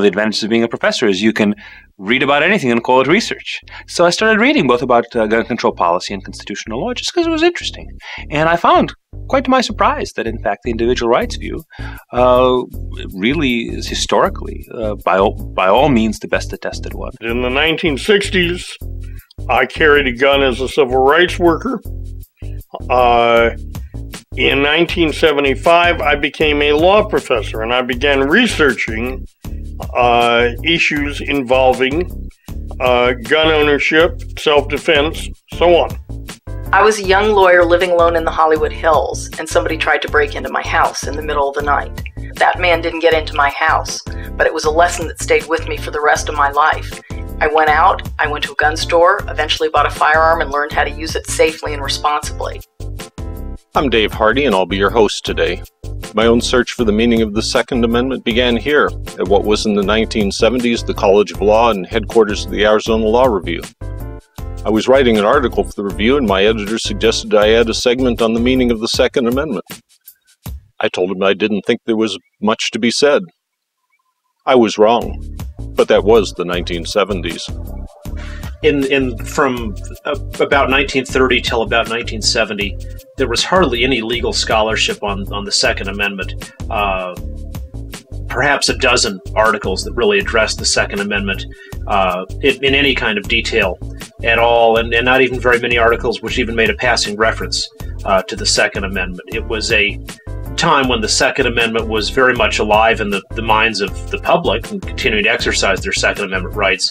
of the advantages of being a professor is you can read about anything and call it research. So I started reading both about uh, gun control policy and constitutional law just because it was interesting. And I found, quite to my surprise, that in fact the individual rights view uh, really is historically, uh, by, all, by all means, the best attested one. In the 1960s, I carried a gun as a civil rights worker. Uh, in 1975, I became a law professor and I began researching uh, issues involving uh, gun ownership, self defense, so on. I was a young lawyer living alone in the Hollywood Hills, and somebody tried to break into my house in the middle of the night. That man didn't get into my house, but it was a lesson that stayed with me for the rest of my life. I went out, I went to a gun store, eventually bought a firearm, and learned how to use it safely and responsibly. I'm Dave Hardy, and I'll be your host today. My own search for the meaning of the Second Amendment began here, at what was in the 1970s the College of Law and headquarters of the Arizona Law Review. I was writing an article for the review, and my editor suggested I add a segment on the meaning of the Second Amendment. I told him I didn't think there was much to be said. I was wrong, but that was the 1970s in in from about 1930 till about 1970, there was hardly any legal scholarship on on the Second Amendment. Uh, perhaps a dozen articles that really addressed the Second Amendment uh, in, in, any kind of detail at all, and, and, not even very many articles which even made a passing reference uh, to the Second Amendment. It was a time when the Second Amendment was very much alive in the, the minds of the public and continuing to exercise their Second Amendment rights.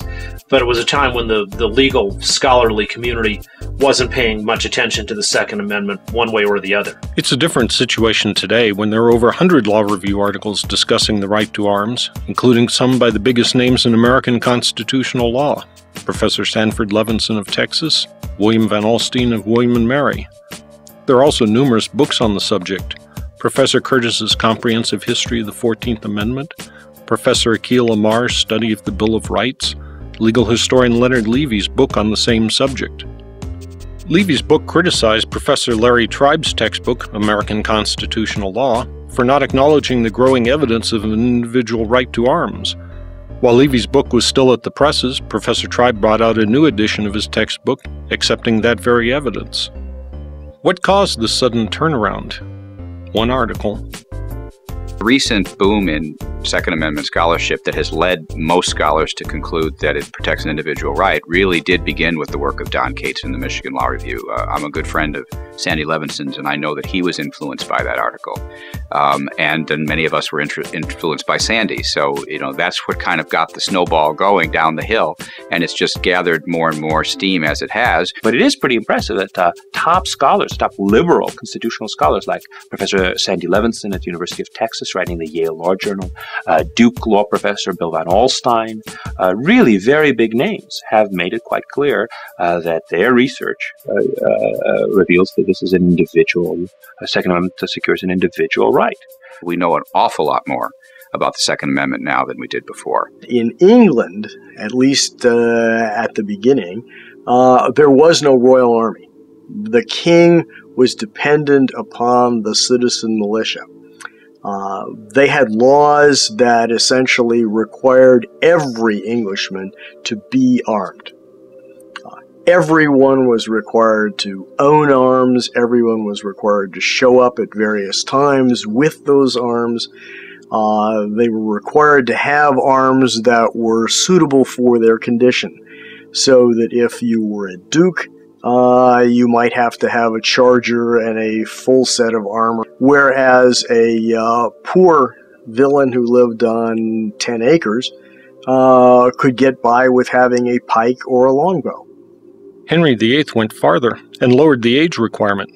But it was a time when the, the legal scholarly community wasn't paying much attention to the Second Amendment one way or the other. It's a different situation today when there are over 100 law review articles discussing the right to arms, including some by the biggest names in American constitutional law Professor Sanford Levinson of Texas, William Van Alstyne of William and Mary. There are also numerous books on the subject, Professor Curtis's comprehensive history of the 14th Amendment, Professor Akhil Amar's study of the Bill of Rights, legal historian Leonard Levy's book on the same subject. Levy's book criticized Professor Larry Tribe's textbook, American Constitutional Law, for not acknowledging the growing evidence of an individual right to arms. While Levy's book was still at the presses, Professor Tribe brought out a new edition of his textbook, accepting that very evidence. What caused this sudden turnaround? One article. The Recent boom in Second Amendment scholarship that has led most scholars to conclude that it protects an individual right really did begin with the work of Don Kates in the Michigan Law Review. Uh, I'm a good friend of Sandy Levinson's, and I know that he was influenced by that article. Um, and then many of us were influenced by Sandy. So, you know, that's what kind of got the snowball going down the hill. And it's just gathered more and more steam as it has. But it is pretty impressive that uh, top scholars, top liberal constitutional scholars like Professor Sandy Levinson at the University of Texas, writing the Yale Law Journal, uh, Duke law professor Bill Van Alstyne, uh, really very big names, have made it quite clear uh, that their research uh, uh, reveals that this is an individual, a Second Amendment to secures an individual right. We know an awful lot more about the Second Amendment now than we did before. In England, at least uh, at the beginning, uh, there was no royal army. The king was dependent upon the citizen militia. Uh, they had laws that essentially required every Englishman to be armed. Everyone was required to own arms, everyone was required to show up at various times with those arms. Uh, they were required to have arms that were suitable for their condition. So that if you were a duke, uh, you might have to have a charger and a full set of armor. Whereas a uh, poor villein who lived on 10 acres uh, could get by with having a pike or a longbow. Henry VIII went farther and lowered the age requirement.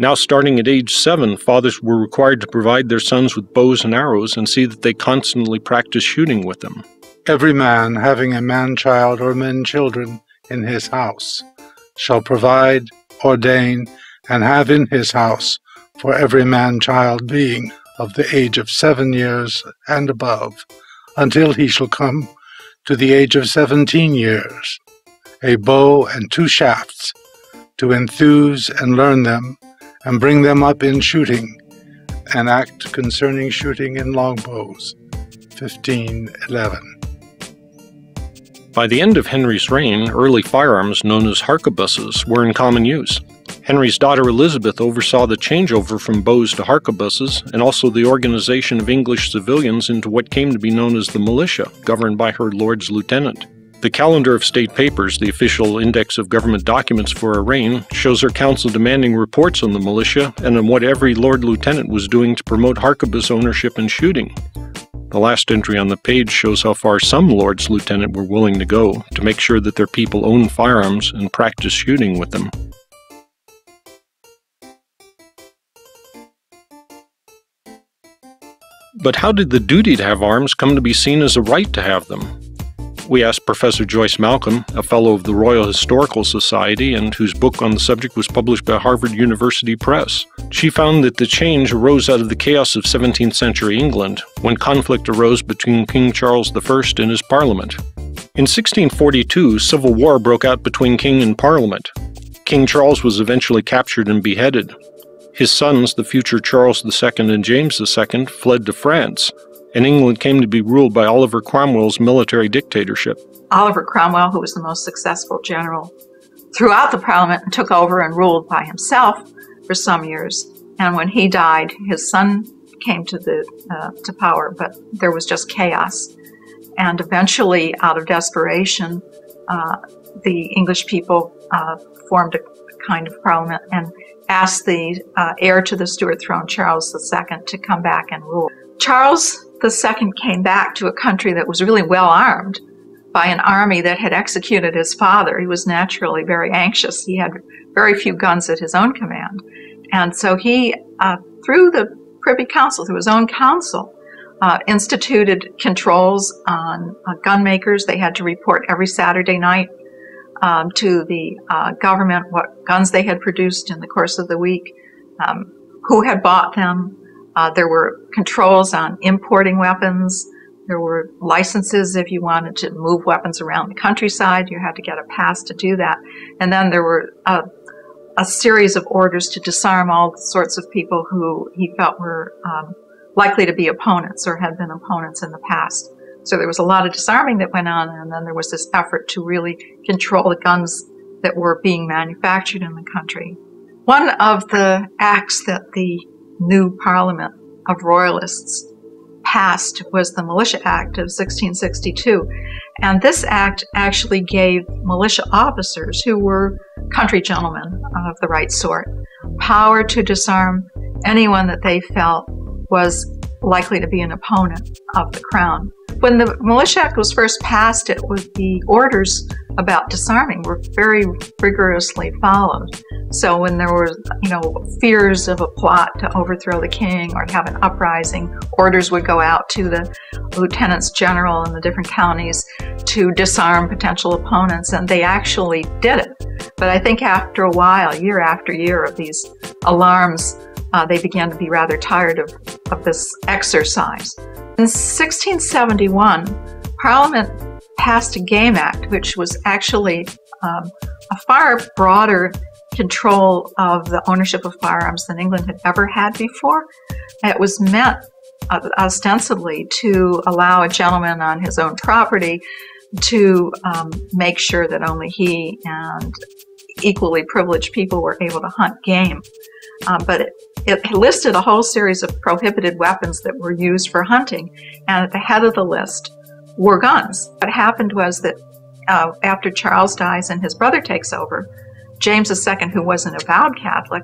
Now, starting at age seven, fathers were required to provide their sons with bows and arrows and see that they constantly practice shooting with them. Every man having a man child or men children in his house shall provide, ordain, and have in his house for every man child being of the age of seven years and above, until he shall come to the age of seventeen years, a bow and two shafts, to enthuse and learn them, and bring them up in shooting, an act concerning shooting in longbows, 1511. By the end of Henry's reign, early firearms known as harquebuses were in common use. Henry's daughter Elizabeth oversaw the changeover from bows to harquebuses and also the organization of English civilians into what came to be known as the militia, governed by her Lord's Lieutenant. The Calendar of State Papers, the official index of government documents for a reign, shows her council demanding reports on the militia and on what every Lord Lieutenant was doing to promote harquebus ownership and shooting. The last entry on the page shows how far some Lords Lieutenant were willing to go to make sure that their people owned firearms and practiced shooting with them. But how did the duty to have arms come to be seen as a right to have them? We asked Professor Joyce Malcolm, a fellow of the Royal Historical Society and whose book on the subject was published by Harvard University Press. She found that the change arose out of the chaos of 17th century England, when conflict arose between King Charles I and his Parliament. In 1642, civil war broke out between king and parliament. King Charles was eventually captured and beheaded. His sons, the future Charles II and James II, fled to France, and England came to be ruled by Oliver Cromwell's military dictatorship. Oliver Cromwell, who was the most successful general throughout the Parliament, took over and ruled by himself for some years. And when he died, his son came to the uh, to power, but there was just chaos. And eventually, out of desperation, uh, the English people uh, formed a kind of parliament and asked the uh, heir to the Stuart throne, Charles II, to come back and rule. Charles II came back to a country that was really well armed by an army that had executed his father. He was naturally very anxious. He had very few guns at his own command. And so he, uh, through the Privy Council, through his own council, uh, instituted controls on uh, gun makers. They had to report every Saturday night um, to the uh, government what guns they had produced in the course of the week, um, who had bought them, uh, there were controls on importing weapons. There were licenses if you wanted to move weapons around the countryside. You had to get a pass to do that. And then there were a, a series of orders to disarm all sorts of people who he felt were um, likely to be opponents or had been opponents in the past. So there was a lot of disarming that went on, and then there was this effort to really control the guns that were being manufactured in the country. One of the acts that the new parliament of royalists passed was the Militia Act of 1662. And this act actually gave militia officers, who were country gentlemen of the right sort, power to disarm anyone that they felt was likely to be an opponent of the crown. When the Militia Act was first passed, it was the orders about disarming were very rigorously followed. So when there were, you know, fears of a plot to overthrow the king or have an uprising, orders would go out to the lieutenants general in the different counties to disarm potential opponents, and they actually did it. But I think after a while, year after year of these alarms, uh, they began to be rather tired of, of this exercise. In 1671, Parliament passed a Game Act, which was actually um, a far broader control of the ownership of firearms than England had ever had before. It was meant uh, ostensibly to allow a gentleman on his own property to um, make sure that only he and equally privileged people were able to hunt game. Um, but it, it listed a whole series of prohibited weapons that were used for hunting, and at the head of the list were guns. What happened was that uh, after Charles dies and his brother takes over, James II, who was an avowed Catholic,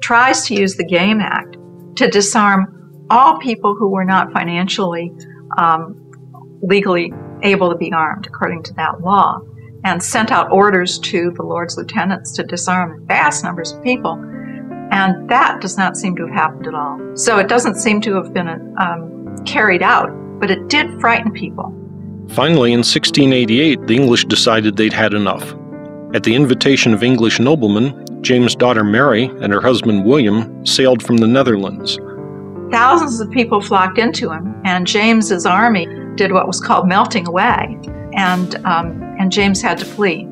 tries to use the Game Act to disarm all people who were not financially um, legally able to be armed according to that law, and sent out orders to the Lord's lieutenants to disarm vast numbers of people. And that does not seem to have happened at all. So it doesn't seem to have been um, carried out, but it did frighten people. Finally, in 1688, the English decided they'd had enough. At the invitation of English noblemen, James' daughter Mary and her husband William sailed from the Netherlands. Thousands of people flocked into him, and James's army did what was called melting away, and um, and James had to flee.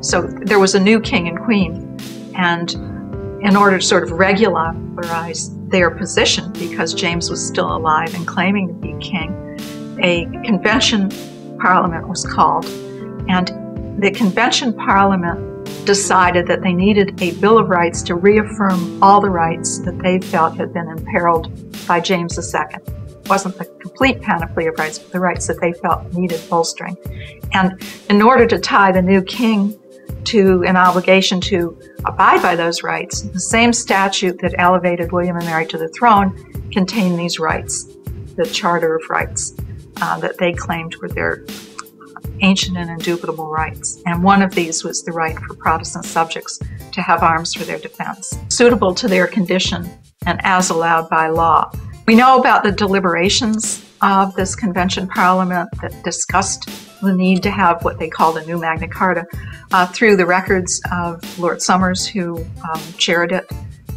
So there was a new king and queen, and in order to sort of regularize their position, because James was still alive and claiming to be king, a convention parliament was called, and the convention parliament decided that they needed a Bill of Rights to reaffirm all the rights that they felt had been imperiled by James II. It wasn't the complete panoply of rights, but the rights that they felt needed bolstering. And in order to tie the new king to an obligation to abide by those rights, the same statute that elevated William and Mary to the throne contained these rights, the Charter of Rights uh, that they claimed were their ancient and indubitable rights. And one of these was the right for Protestant subjects to have arms for their defense, suitable to their condition and as allowed by law. We know about the deliberations of this convention parliament that discussed the need to have what they called a new Magna Carta uh, through the records of Lord Somers, who um, chaired it,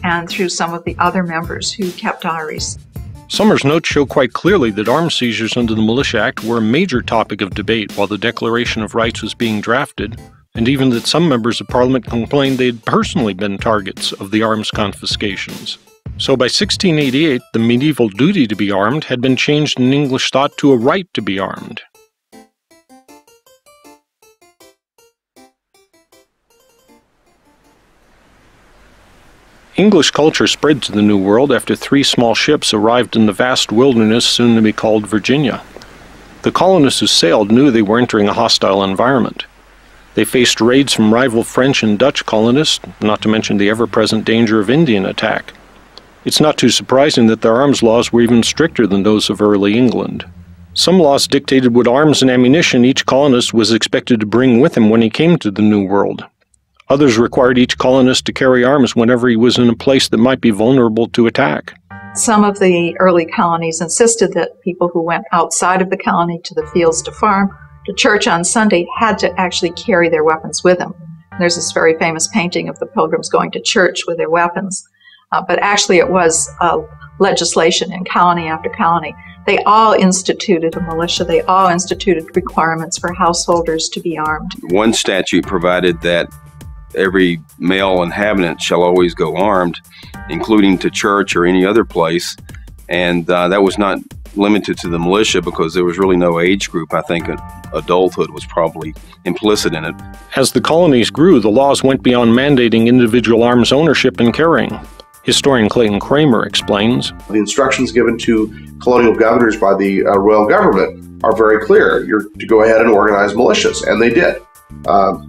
and through some of the other members who kept diaries. Somers' notes show quite clearly that arms seizures under the Militia Act were a major topic of debate while the Declaration of Rights was being drafted, and even that some members of Parliament complained they had personally been targets of the arms confiscations. So by 1688, the medieval duty to be armed had been changed in English thought to a right to be armed. English culture spread to the New World after three small ships arrived in the vast wilderness soon to be called Virginia. The colonists who sailed knew they were entering a hostile environment. They faced raids from rival French and Dutch colonists, not to mention the ever present danger of Indian attack. It's not too surprising that their arms laws were even stricter than those of early England. Some laws dictated what arms and ammunition each colonist was expected to bring with him when he came to the New World. Others required each colonist to carry arms whenever he was in a place that might be vulnerable to attack. Some of the early colonies insisted that people who went outside of the colony to the fields to farm, to church on Sunday, had to actually carry their weapons with them. There's this very famous painting of the pilgrims going to church with their weapons. Uh, but actually, it was uh, legislation in colony after colony. They all instituted a militia. They all instituted requirements for householders to be armed. One statute provided that every male inhabitant shall always go armed, including to church or any other place. And uh, that was not limited to the militia because there was really no age group. I think adulthood was probably implicit in it. As the colonies grew, the laws went beyond mandating individual arms ownership and carrying. Historian Clayton Cramer explains The instructions given to colonial governors by the uh, royal government are very clear. You're to go ahead and organize militias, and they did. Uh,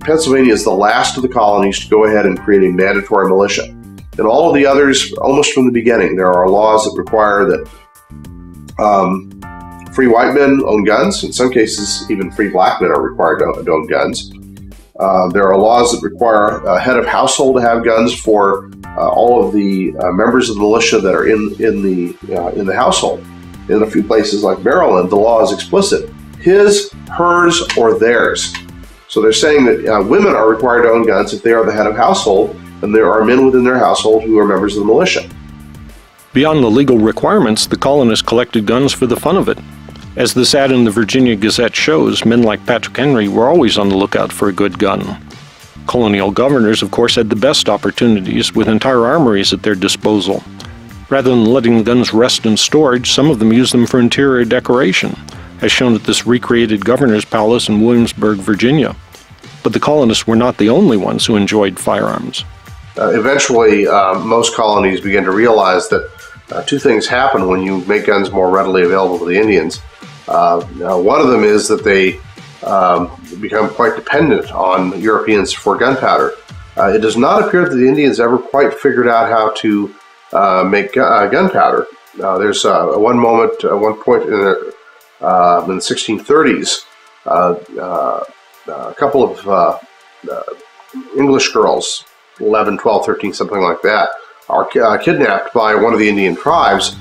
Pennsylvania is the last of the colonies to go ahead and create a mandatory militia. And all of the others, almost from the beginning, there are laws that require that um, free white men own guns. In some cases, even free black men are required to, to own guns. Uh, there are laws that require a head of household to have guns for all of the uh, members of the militia that are in in the uh, in the household. In a few places like Maryland, the law is explicit: his, hers, or theirs. So they're saying that uh, women are required to own guns if they are the head of household, and there are men within their household who are members of the militia. Beyond the legal requirements, the colonists collected guns for the fun of it. As this ad in the Virginia Gazette shows, men like Patrick Henry were always on the lookout for a good gun. Colonial governors, of course, had the best opportunities with entire armories at their disposal. Rather than letting the guns rest in storage, some of them used them for interior decoration, as shown at this recreated governor's palace in Williamsburg, Virginia. But the colonists were not the only ones who enjoyed firearms. Uh, eventually, uh, most colonies began to realize that uh, two things happen when you make guns more readily available to the Indians. Uh, one of them is that they um, become quite dependent on Europeans for gunpowder. Uh, it does not appear that the Indians ever quite figured out how to uh, make gunpowder. there's one moment, one point in the uh, in the 1630s, uh, uh, a couple of English girls, 11, 12, 13, something like that, are kidnapped by one of the Indian tribes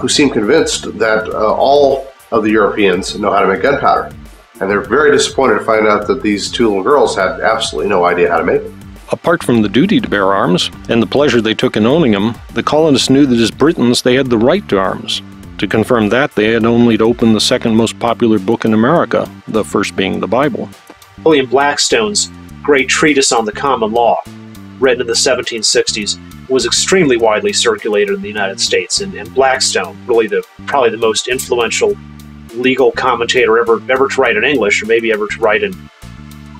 who seem convinced that all of the Europeans know how to make gunpowder. And they're very disappointed to find out that these two little girls had absolutely no idea how to make it. Apart from the duty to bear arms and the pleasure they took in owning them, the colonists knew that as Britons they had the right to arms. To confirm that, they had only to open the second most popular book in America, the first being the Bible. William Blackstone's great treatise on the common law, written in the 1760s, was extremely widely circulated in the United States, and, and Blackstone, really the probably the most influential legal commentator ever ever to write in English, or maybe ever to write in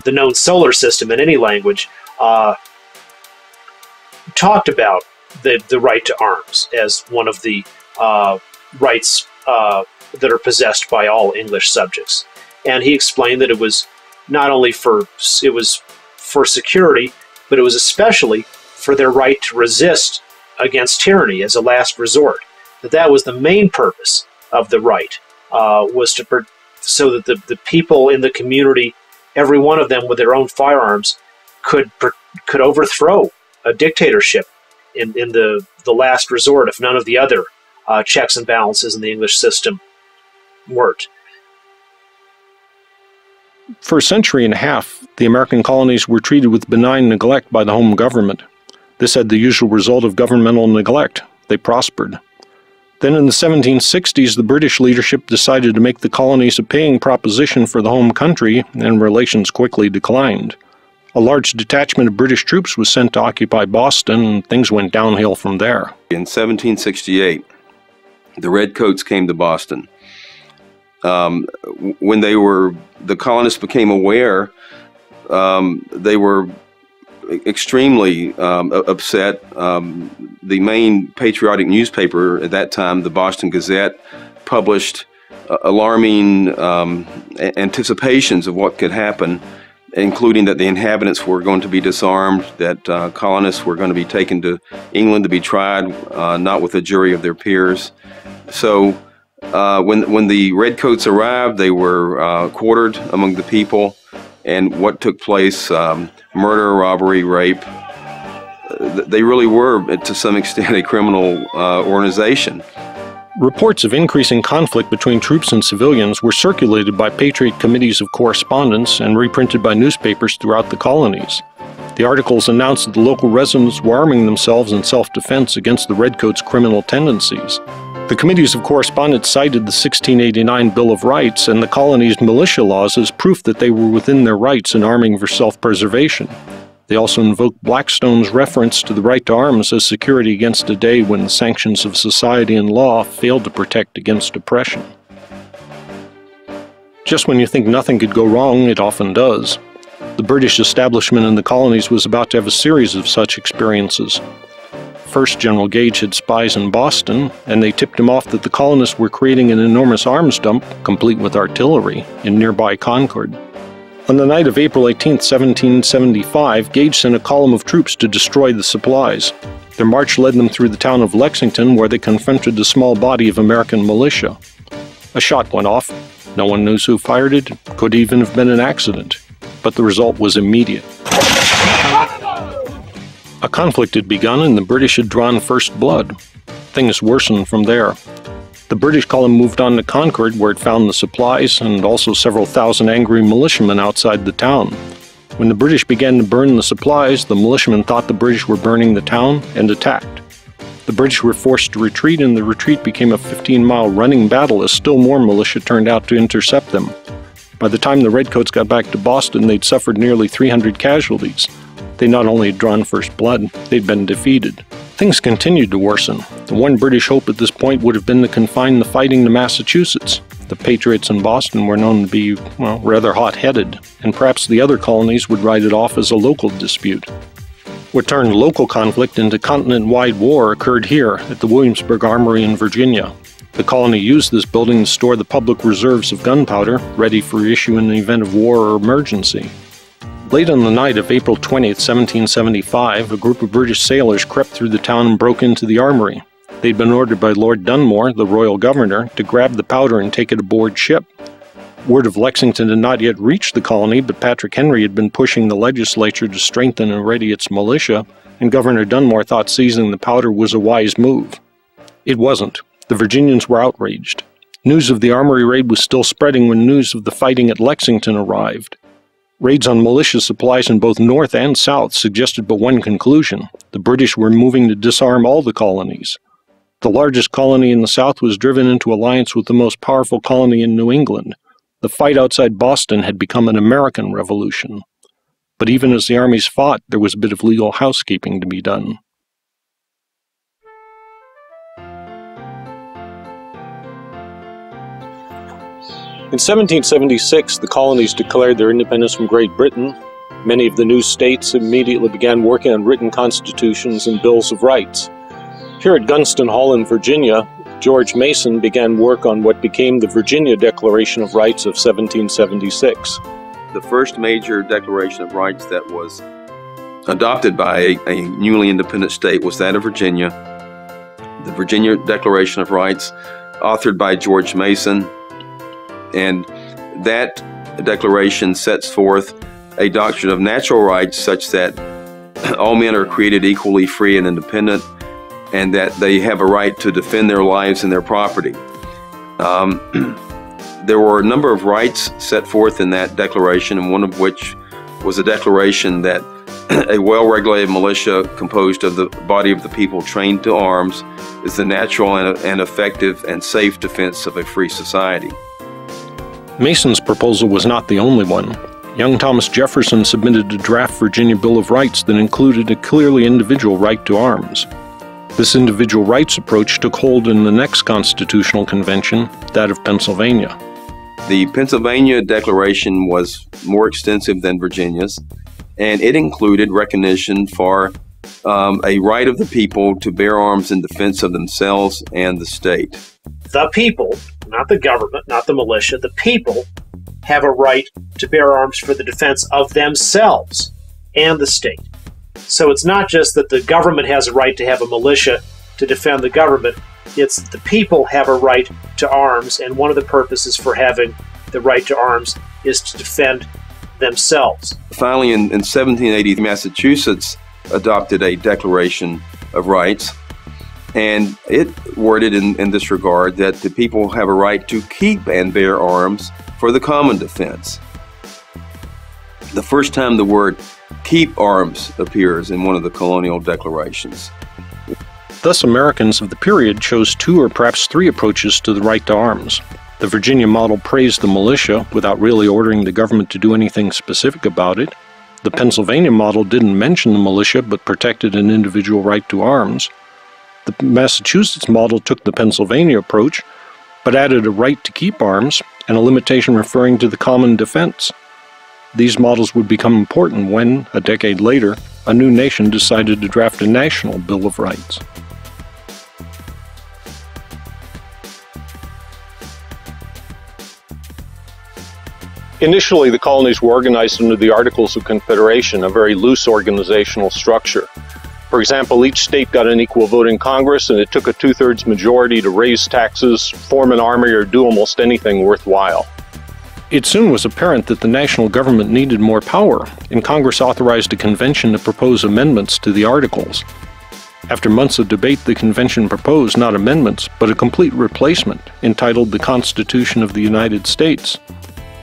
the known solar system in any language, uh, talked about the the right to arms as one of the uh, rights uh, that are possessed by all English subjects, and he explained that it was not only for it was for security, but it was especially for their right to resist against tyranny as a last resort. That that was the main purpose of the right uh, was to per- so that the, the people in the community, every one of them with their own firearms, could per- could overthrow a dictatorship in, in the, the last resort if none of the other uh, checks and balances in the English system worked. For a century and a half, the American colonies were treated with benign neglect by the home government. This had the usual result of governmental neglect. They prospered. Then in the 1760s, the British leadership decided to make the colonies a paying proposition for the home country, and relations quickly declined. A large detachment of British troops was sent to occupy Boston, and things went downhill from there. In 1768, the Redcoats came to Boston. Um, when they were, the colonists became aware, um, they were extremely um, upset. Um, the main patriotic newspaper at that time, the Boston Gazette, published uh, alarming um, anticipations of what could happen, including that the inhabitants were going to be disarmed, that uh, colonists were going to be taken to England to be tried, uh, not with a jury of their peers. So uh, when, when the Redcoats arrived, they were uh, quartered among the people and what took place um, murder, robbery, rape. They really were, to some extent, a criminal uh, organization. Reports of increasing conflict between troops and civilians were circulated by Patriot committees of correspondence and reprinted by newspapers throughout the colonies. The articles announced that the local residents were arming themselves in self defense against the Redcoats' criminal tendencies. The committees of correspondence cited the 1689 Bill of Rights and the colony's militia laws as proof that they were within their rights in arming for self preservation. They also invoked Blackstone's reference to the right to arms as security against a day when the sanctions of society and law failed to protect against oppression. Just when you think nothing could go wrong, it often does. The British establishment in the colonies was about to have a series of such experiences. First, General Gage had spies in Boston, and they tipped him off that the colonists were creating an enormous arms dump, complete with artillery, in nearby Concord. On the night of April 18, 1775, Gage sent a column of troops to destroy the supplies. Their march led them through the town of Lexington, where they confronted a small body of American militia. A shot went off. No one knows who fired it. Could even have been an accident. But the result was immediate. A conflict had begun and the British had drawn first blood. Things worsened from there. The British column moved on to Concord, where it found the supplies and also several thousand angry militiamen outside the town. When the British began to burn the supplies, the militiamen thought the British were burning the town and attacked. The British were forced to retreat, and the retreat became a 15 mile running battle as still more militia turned out to intercept them. By the time the Redcoats got back to Boston, they'd suffered nearly 300 casualties. They not only had drawn first blood, they'd been defeated. Things continued to worsen. The one British hope at this point would have been to confine the fighting to Massachusetts. The Patriots in Boston were known to be, well, rather hot headed, and perhaps the other colonies would write it off as a local dispute. What turned local conflict into continent wide war occurred here at the Williamsburg Armory in Virginia. The colony used this building to store the public reserves of gunpowder, ready for issue in the event of war or emergency. Late on the night of April 20, 1775, a group of British sailors crept through the town and broke into the armory. They'd been ordered by Lord Dunmore, the royal governor, to grab the powder and take it aboard ship. Word of Lexington had not yet reached the colony, but Patrick Henry had been pushing the legislature to strengthen and ready its militia, and Governor Dunmore thought seizing the powder was a wise move. It wasn't. The Virginians were outraged. News of the armory raid was still spreading when news of the fighting at Lexington arrived. Raids on militia supplies in both North and South suggested but one conclusion the British were moving to disarm all the colonies. The largest colony in the South was driven into alliance with the most powerful colony in New England. The fight outside Boston had become an American revolution. But even as the armies fought, there was a bit of legal housekeeping to be done. In 1776, the colonies declared their independence from Great Britain. Many of the new states immediately began working on written constitutions and bills of rights. Here at Gunston Hall in Virginia, George Mason began work on what became the Virginia Declaration of Rights of 1776. The first major Declaration of Rights that was adopted by a, a newly independent state was that of Virginia. The Virginia Declaration of Rights, authored by George Mason, and that declaration sets forth a doctrine of natural rights such that all men are created equally free and independent, and that they have a right to defend their lives and their property. Um, there were a number of rights set forth in that declaration, and one of which was a declaration that a well regulated militia composed of the body of the people trained to arms is the natural and, and effective and safe defense of a free society. Mason's proposal was not the only one. Young Thomas Jefferson submitted a draft Virginia Bill of Rights that included a clearly individual right to arms. This individual rights approach took hold in the next constitutional convention, that of Pennsylvania. The Pennsylvania Declaration was more extensive than Virginia's, and it included recognition for um, a right of the people to bear arms in defense of themselves and the state. The people, not the government, not the militia, the people have a right to bear arms for the defense of themselves and the state. So it's not just that the government has a right to have a militia to defend the government, it's the people have a right to arms, and one of the purposes for having the right to arms is to defend themselves. Finally, in, in 1780, Massachusetts adopted a Declaration of Rights, and it worded in, in this regard that the people have a right to keep and bear arms for the common defense. The first time the word keep arms appears in one of the colonial declarations. Thus, Americans of the period chose two or perhaps three approaches to the right to arms. The Virginia model praised the militia without really ordering the government to do anything specific about it. The Pennsylvania model didn't mention the militia but protected an individual right to arms. The Massachusetts model took the Pennsylvania approach but added a right to keep arms and a limitation referring to the common defense. These models would become important when, a decade later, a new nation decided to draft a national Bill of Rights. Initially, the colonies were organized under the Articles of Confederation, a very loose organizational structure. For example, each state got an equal vote in Congress, and it took a two thirds majority to raise taxes, form an army, or do almost anything worthwhile. It soon was apparent that the national government needed more power, and Congress authorized a convention to propose amendments to the Articles. After months of debate, the convention proposed not amendments, but a complete replacement entitled the Constitution of the United States.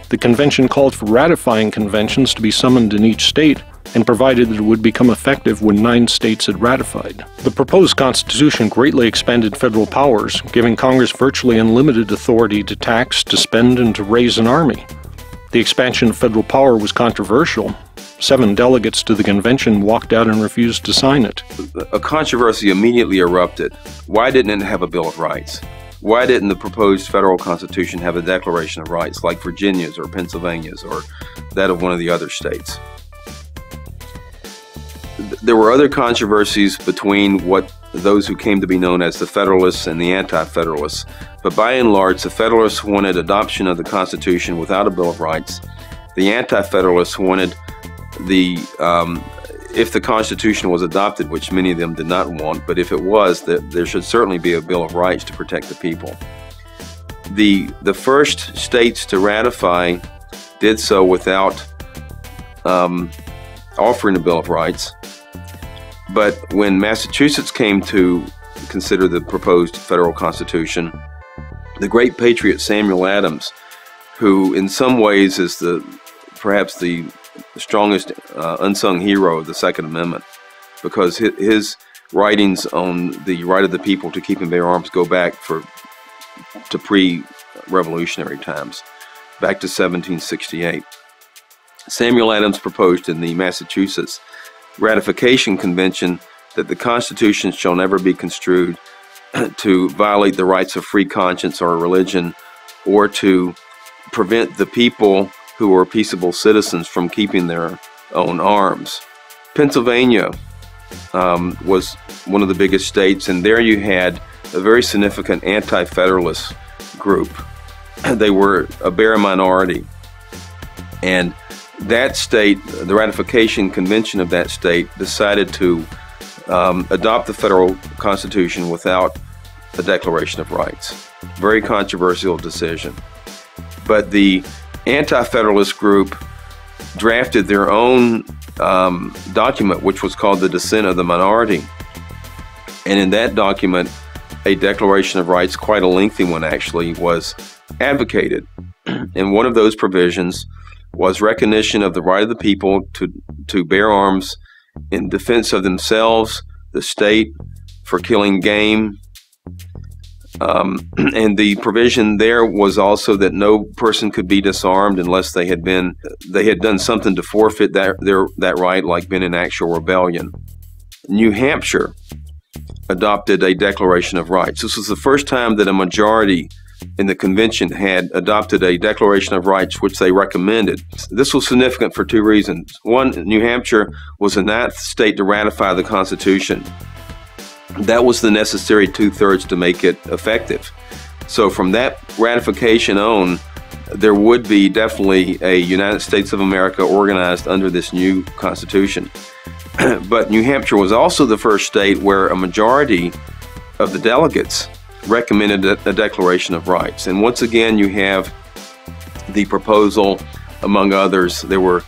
The convention called for ratifying conventions to be summoned in each state and provided that it would become effective when nine states had ratified. The proposed Constitution greatly expanded federal powers, giving Congress virtually unlimited authority to tax, to spend, and to raise an army. The expansion of federal power was controversial. Seven delegates to the convention walked out and refused to sign it. A controversy immediately erupted. Why didn't it have a Bill of Rights? Why didn't the proposed federal constitution have a Declaration of Rights like Virginia's or Pennsylvania's or that of one of the other states? There were other controversies between what those who came to be known as the Federalists and the Anti Federalists, but by and large, the Federalists wanted adoption of the Constitution without a Bill of Rights. The Anti Federalists wanted the um, if the Constitution was adopted, which many of them did not want, but if it was, that there should certainly be a Bill of Rights to protect the people. The the first states to ratify did so without um, offering a Bill of Rights. But when Massachusetts came to consider the proposed federal constitution, the great patriot Samuel Adams, who in some ways is the perhaps the strongest uh, unsung hero of the Second Amendment, because his, his writings on the right of the people to keep and bear arms go back for to pre-revolutionary times, back to 1768. Samuel Adams proposed in the Massachusetts Ratification Convention that the Constitution shall never be construed to violate the rights of free conscience or religion or to prevent the people who are peaceable citizens from keeping their own arms. Pennsylvania um, was one of the biggest states, and there you had a very significant anti federalist group. They were a bare minority. And that state, the ratification convention of that state, decided to um, adopt the federal constitution without a Declaration of Rights. Very controversial decision. But the anti federalist group drafted their own um, document, which was called the Dissent of the Minority. And in that document, a Declaration of Rights, quite a lengthy one actually, was advocated. and one of those provisions was recognition of the right of the people to, to bear arms in defense of themselves, the state, for killing game. Um, and the provision there was also that no person could be disarmed unless they had been they had done something to forfeit that their that right, like been in actual rebellion. New Hampshire adopted a Declaration of Rights. This was the first time that a majority in the convention had adopted a Declaration of Rights, which they recommended. This was significant for two reasons. One, New Hampshire was the ninth state to ratify the Constitution. That was the necessary two thirds to make it effective. So, from that ratification on, there would be definitely a United States of America organized under this new Constitution. but New Hampshire was also the first state where a majority of the delegates recommended a, a Declaration of Rights. And once again, you have the proposal, among others, there were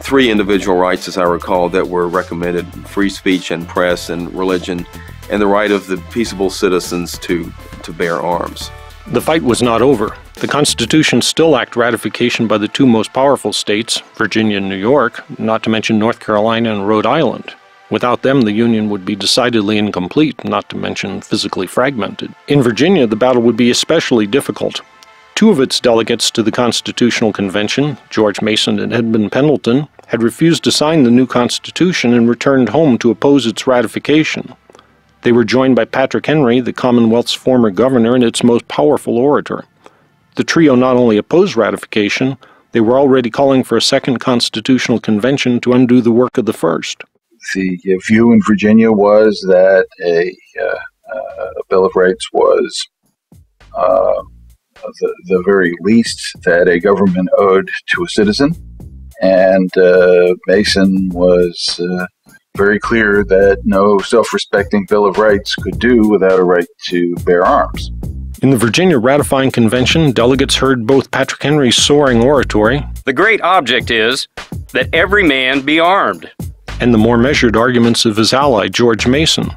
three individual rights, as I recall, that were recommended free speech and press and religion, and the right of the peaceable citizens to, to bear arms. The fight was not over. The Constitution still lacked ratification by the two most powerful states, Virginia and New York, not to mention North Carolina and Rhode Island. Without them, the Union would be decidedly incomplete, not to mention physically fragmented. In Virginia, the battle would be especially difficult. Two of its delegates to the Constitutional Convention, George Mason and Edmund Pendleton, had refused to sign the new Constitution and returned home to oppose its ratification. They were joined by Patrick Henry, the Commonwealth's former governor and its most powerful orator. The trio not only opposed ratification, they were already calling for a second constitutional convention to undo the work of the first. The view in Virginia was that a, uh, uh, a Bill of Rights was uh, the, the very least that a government owed to a citizen. And uh, Mason was uh, very clear that no self respecting Bill of Rights could do without a right to bear arms. In the Virginia ratifying convention, delegates heard both Patrick Henry's soaring oratory. The great object is that every man be armed. And the more measured arguments of his ally, George Mason.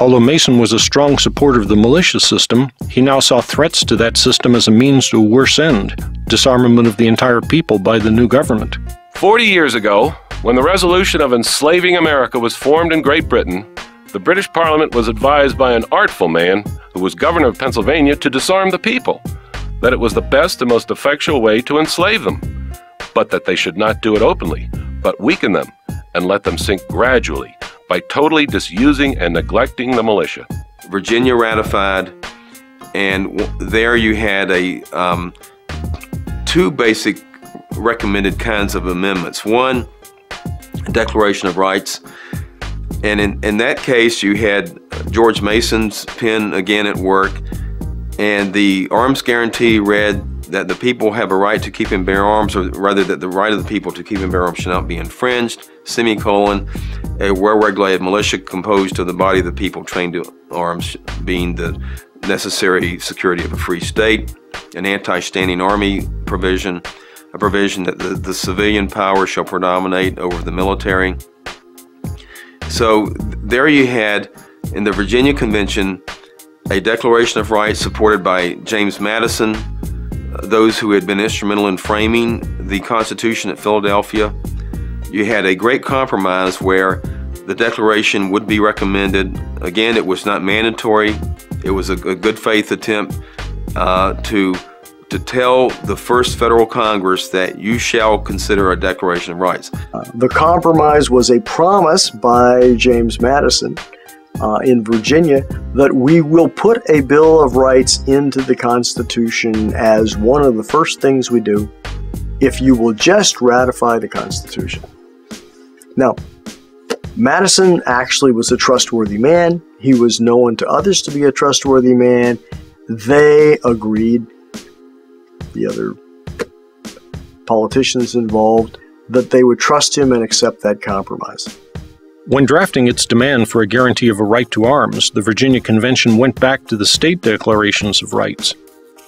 Although Mason was a strong supporter of the militia system, he now saw threats to that system as a means to a worse end disarmament of the entire people by the new government. Forty years ago, when the resolution of enslaving America was formed in Great Britain, the British Parliament was advised by an artful man who was governor of Pennsylvania to disarm the people, that it was the best and most effectual way to enslave them, but that they should not do it openly, but weaken them and let them sink gradually by totally disusing and neglecting the militia. Virginia ratified, and there you had a um, two basic recommended kinds of amendments. One, Declaration of Rights. And in, in that case, you had George Mason's pen again at work, and the arms guarantee read that the people have a right to keep and bear arms, or rather that the right of the people to keep and bear arms shall not be infringed, semicolon, a well-regulated militia composed of the body of the people trained to arms being the necessary security of a free state, an anti-standing army provision, a provision that the, the civilian power shall predominate over the military. So there you had in the Virginia Convention a Declaration of Rights supported by James Madison, uh, those who had been instrumental in framing the Constitution at Philadelphia. You had a great compromise where the Declaration would be recommended. Again, it was not mandatory, it was a, a good faith attempt uh, to to tell the first federal Congress that you shall consider a Declaration of Rights. Uh, the compromise was a promise by James Madison uh, in Virginia that we will put a Bill of Rights into the Constitution as one of the first things we do if you will just ratify the Constitution. Now, Madison actually was a trustworthy man. He was known to others to be a trustworthy man. They agreed, the other politicians involved, that they would trust him and accept that compromise. When drafting its demand for a guarantee of a right to arms, the Virginia Convention went back to the state declarations of rights.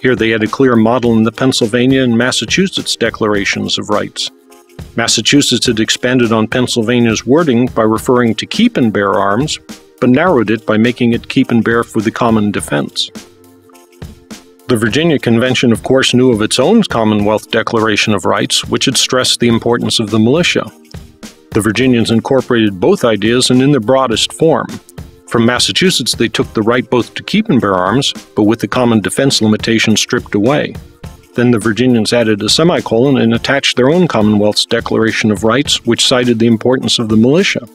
Here they had a clear model in the Pennsylvania and Massachusetts declarations of rights. Massachusetts had expanded on Pennsylvania's wording by referring to keep and bear arms, but narrowed it by making it keep and bear for the common defense. The Virginia Convention, of course, knew of its own Commonwealth Declaration of Rights, which had stressed the importance of the militia. The Virginians incorporated both ideas and in their broadest form. From Massachusetts, they took the right both to keep and bear arms, but with the common defense limitation stripped away. Then the Virginians added a semicolon and attached their own Commonwealth's Declaration of Rights, which cited the importance of the militia.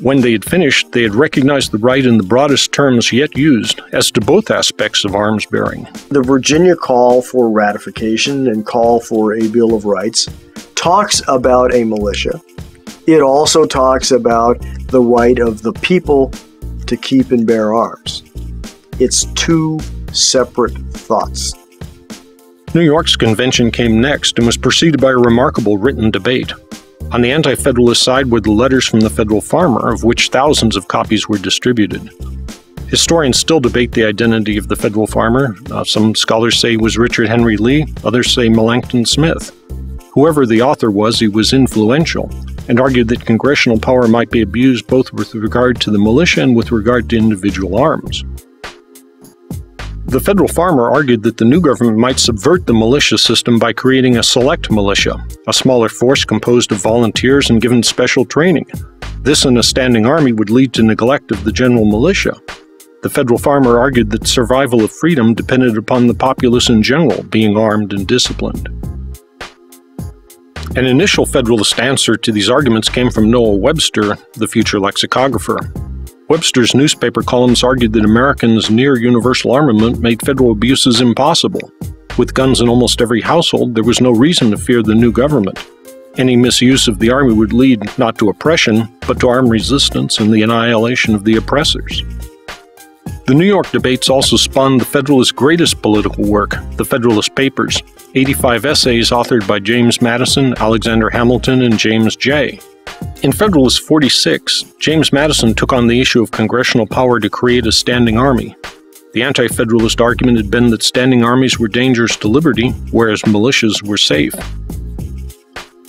When they had finished, they had recognized the right in the broadest terms yet used as to both aspects of arms bearing. The Virginia call for ratification and call for a Bill of Rights talks about a militia, it also talks about the right of the people to keep and bear arms. It's two separate thoughts. New York's convention came next and was preceded by a remarkable written debate. On the Anti Federalist side were the letters from the Federal Farmer, of which thousands of copies were distributed. Historians still debate the identity of the Federal Farmer. Uh, some scholars say it was Richard Henry Lee, others say Melancton Smith. Whoever the author was, he was influential, and argued that congressional power might be abused both with regard to the militia and with regard to individual arms. The federal farmer argued that the new government might subvert the militia system by creating a select militia, a smaller force composed of volunteers and given special training. This and a standing army would lead to neglect of the general militia. The federal farmer argued that survival of freedom depended upon the populace in general being armed and disciplined. An initial Federalist answer to these arguments came from Noah Webster, the future lexicographer. Webster's newspaper columns argued that Americans' near universal armament made federal abuses impossible. With guns in almost every household, there was no reason to fear the new government. Any misuse of the army would lead not to oppression, but to armed resistance and the annihilation of the oppressors. The New York debates also spawned the Federalists' greatest political work, the Federalist Papers, 85 essays authored by James Madison, Alexander Hamilton, and James Jay. In Federalist 46, James Madison took on the issue of congressional power to create a standing army. The Anti Federalist argument had been that standing armies were dangerous to liberty, whereas militias were safe.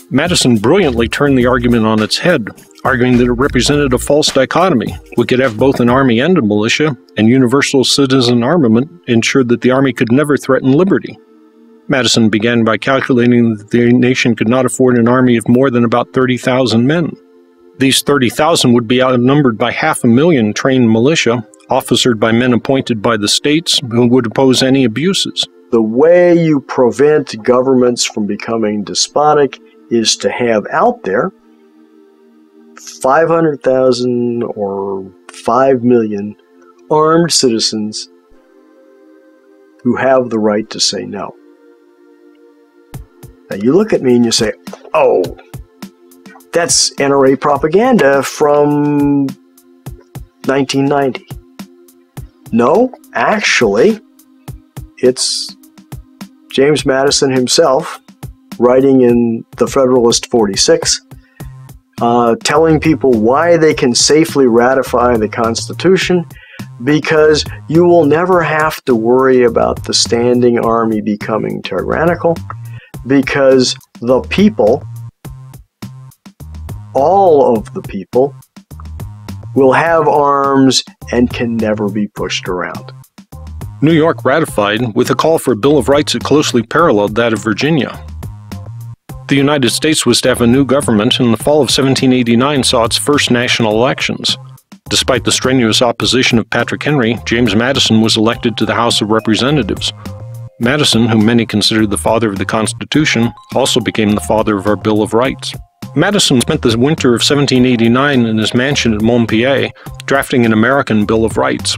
Madison brilliantly turned the argument on its head, arguing that it represented a false dichotomy. We could have both an army and a militia, and universal citizen armament ensured that the army could never threaten liberty. Madison began by calculating that the nation could not afford an army of more than about 30,000 men. These 30,000 would be outnumbered by half a million trained militia, officered by men appointed by the states who would oppose any abuses. The way you prevent governments from becoming despotic is to have out there 500,000 or 5 million armed citizens who have the right to say no. Now you look at me and you say, oh, that's NRA propaganda from 1990. No, actually, it's James Madison himself writing in the Federalist 46, uh, telling people why they can safely ratify the Constitution because you will never have to worry about the standing army becoming tyrannical because the people, all of the people, will have arms and can never be pushed around. New York ratified with a call for a Bill of Rights that closely paralleled that of Virginia. The United States was to have a new government, and the fall of 1789 saw its first national elections. Despite the strenuous opposition of Patrick Henry, James Madison was elected to the House of Representatives. Madison, whom many considered the father of the Constitution, also became the father of our Bill of Rights. Madison spent the winter of 1789 in his mansion at Montpelier drafting an American Bill of Rights.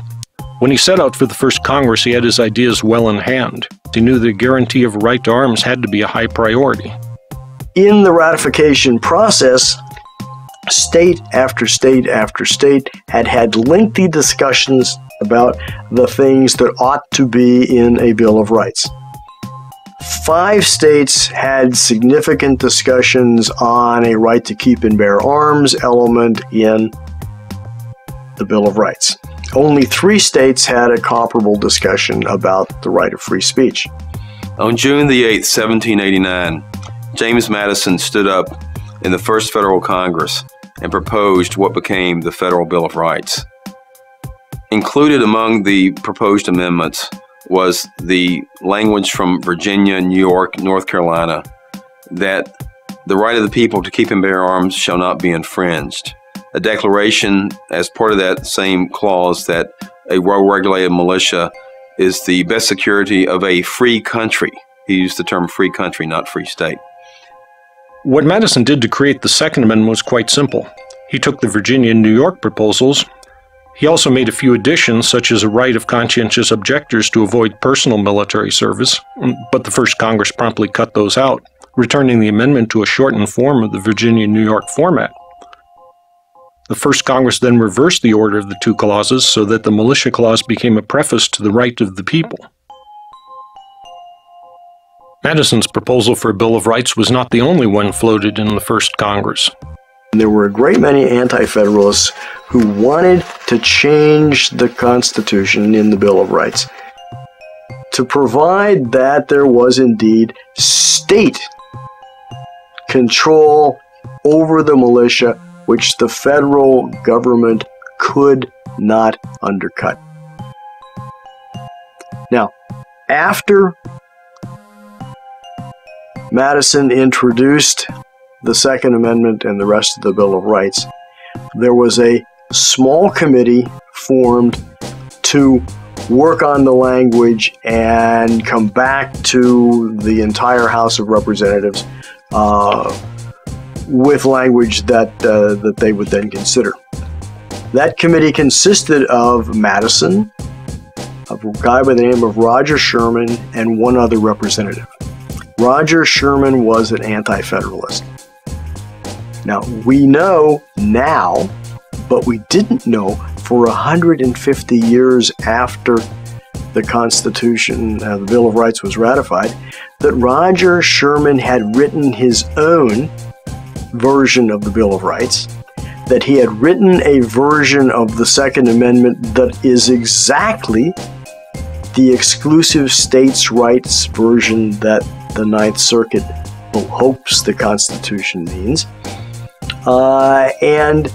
When he set out for the first Congress, he had his ideas well in hand. He knew the guarantee of right to arms had to be a high priority. In the ratification process, state after state after state had had lengthy discussions about the things that ought to be in a Bill of Rights. Five states had significant discussions on a right to keep and bear arms element in the Bill of Rights. Only three states had a comparable discussion about the right of free speech. On June the 8th, 1789, James Madison stood up in the first federal Congress and proposed what became the Federal Bill of Rights. Included among the proposed amendments was the language from Virginia, New York, North Carolina that the right of the people to keep and bear arms shall not be infringed. A declaration as part of that same clause that a well regulated militia is the best security of a free country. He used the term free country, not free state. What Madison did to create the Second Amendment was quite simple. He took the Virginia and New York proposals. He also made a few additions, such as a right of conscientious objectors to avoid personal military service, mm, but the First Congress promptly cut those out, returning the amendment to a shortened form of the Virginia New York format. The First Congress then reversed the order of the two clauses so that the militia clause became a preface to the right of the people. Madison's proposal for a Bill of Rights was not the only one floated in the First Congress. There were a great many Anti Federalists who wanted to change the Constitution in the Bill of Rights to provide that there was indeed state control over the militia, which the federal government could not undercut. Now, after Madison introduced the Second Amendment and the rest of the Bill of Rights, there was a small committee formed to work on the language and come back to the entire House of Representatives uh, with language that uh, that they would then consider. That committee consisted of Madison, a guy by the name of Roger Sherman, and one other representative. Roger Sherman was an anti federalist. Now, we know now, but we didn't know for 150 years after the Constitution, uh, the Bill of Rights was ratified, that Roger Sherman had written his own version of the Bill of Rights, that he had written a version of the Second Amendment that is exactly the exclusive states' rights version that the Ninth Circuit hopes the Constitution means. Uh, and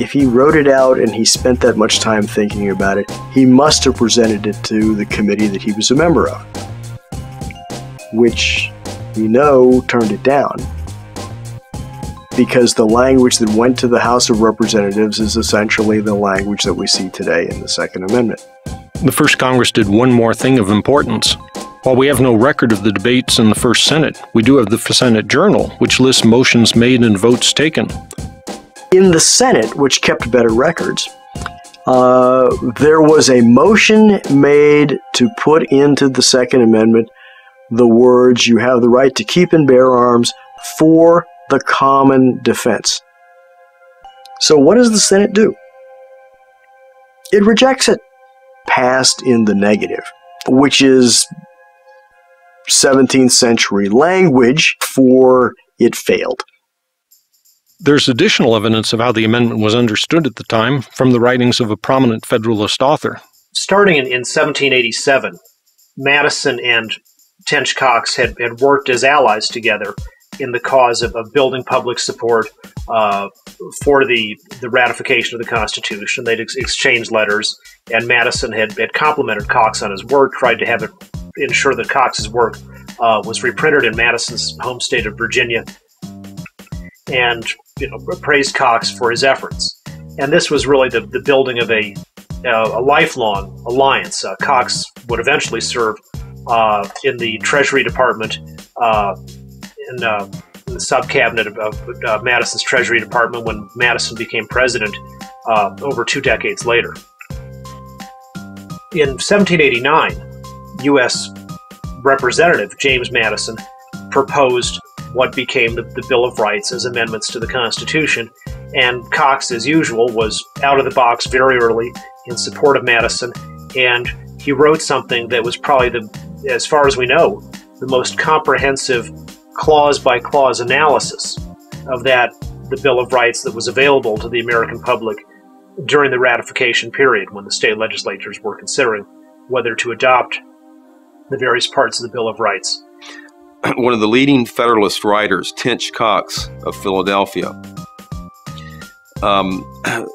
if he wrote it out and he spent that much time thinking about it, he must have presented it to the committee that he was a member of, which we know turned it down because the language that went to the House of Representatives is essentially the language that we see today in the Second Amendment. The First Congress did one more thing of importance. While we have no record of the debates in the First Senate, we do have the Senate Journal, which lists motions made and votes taken. In the Senate, which kept better records, uh, there was a motion made to put into the Second Amendment the words, You have the right to keep and bear arms for the common defense. So, what does the Senate do? It rejects it, passed in the negative, which is 17th century language for it failed. There's additional evidence of how the amendment was understood at the time from the writings of a prominent Federalist author. Starting in, in 1787, Madison and Tench Coxe had, had worked as allies together in the cause of, of building public support uh, for the, the ratification of the Constitution. They'd ex- exchanged letters, and Madison had, had complimented Coxe on his work, tried to have it ensure that Coxe's work uh, was reprinted in Madison's home state of Virginia, and you know praised Coxe for his efforts. And this was really the, the building of a uh, a lifelong alliance. Uh, Coxe would eventually serve uh, in the Treasury Department uh, in, uh, in, the sub cabinet of, of uh, Madison's Treasury Department when Madison became president uh, over two decades later. In 1789, U.S. Representative James Madison proposed what became the, the Bill of Rights as amendments to the Constitution, and Coxe, as usual, was out of the box very early in support of Madison, and he wrote something that was probably the, as far as we know, the most comprehensive clause by clause analysis of that the Bill of Rights that was available to the American public during the ratification period when the state legislatures were considering whether to adopt the various parts of the Bill of Rights. One of the leading Federalist writers, Tench Coxe of Philadelphia, um,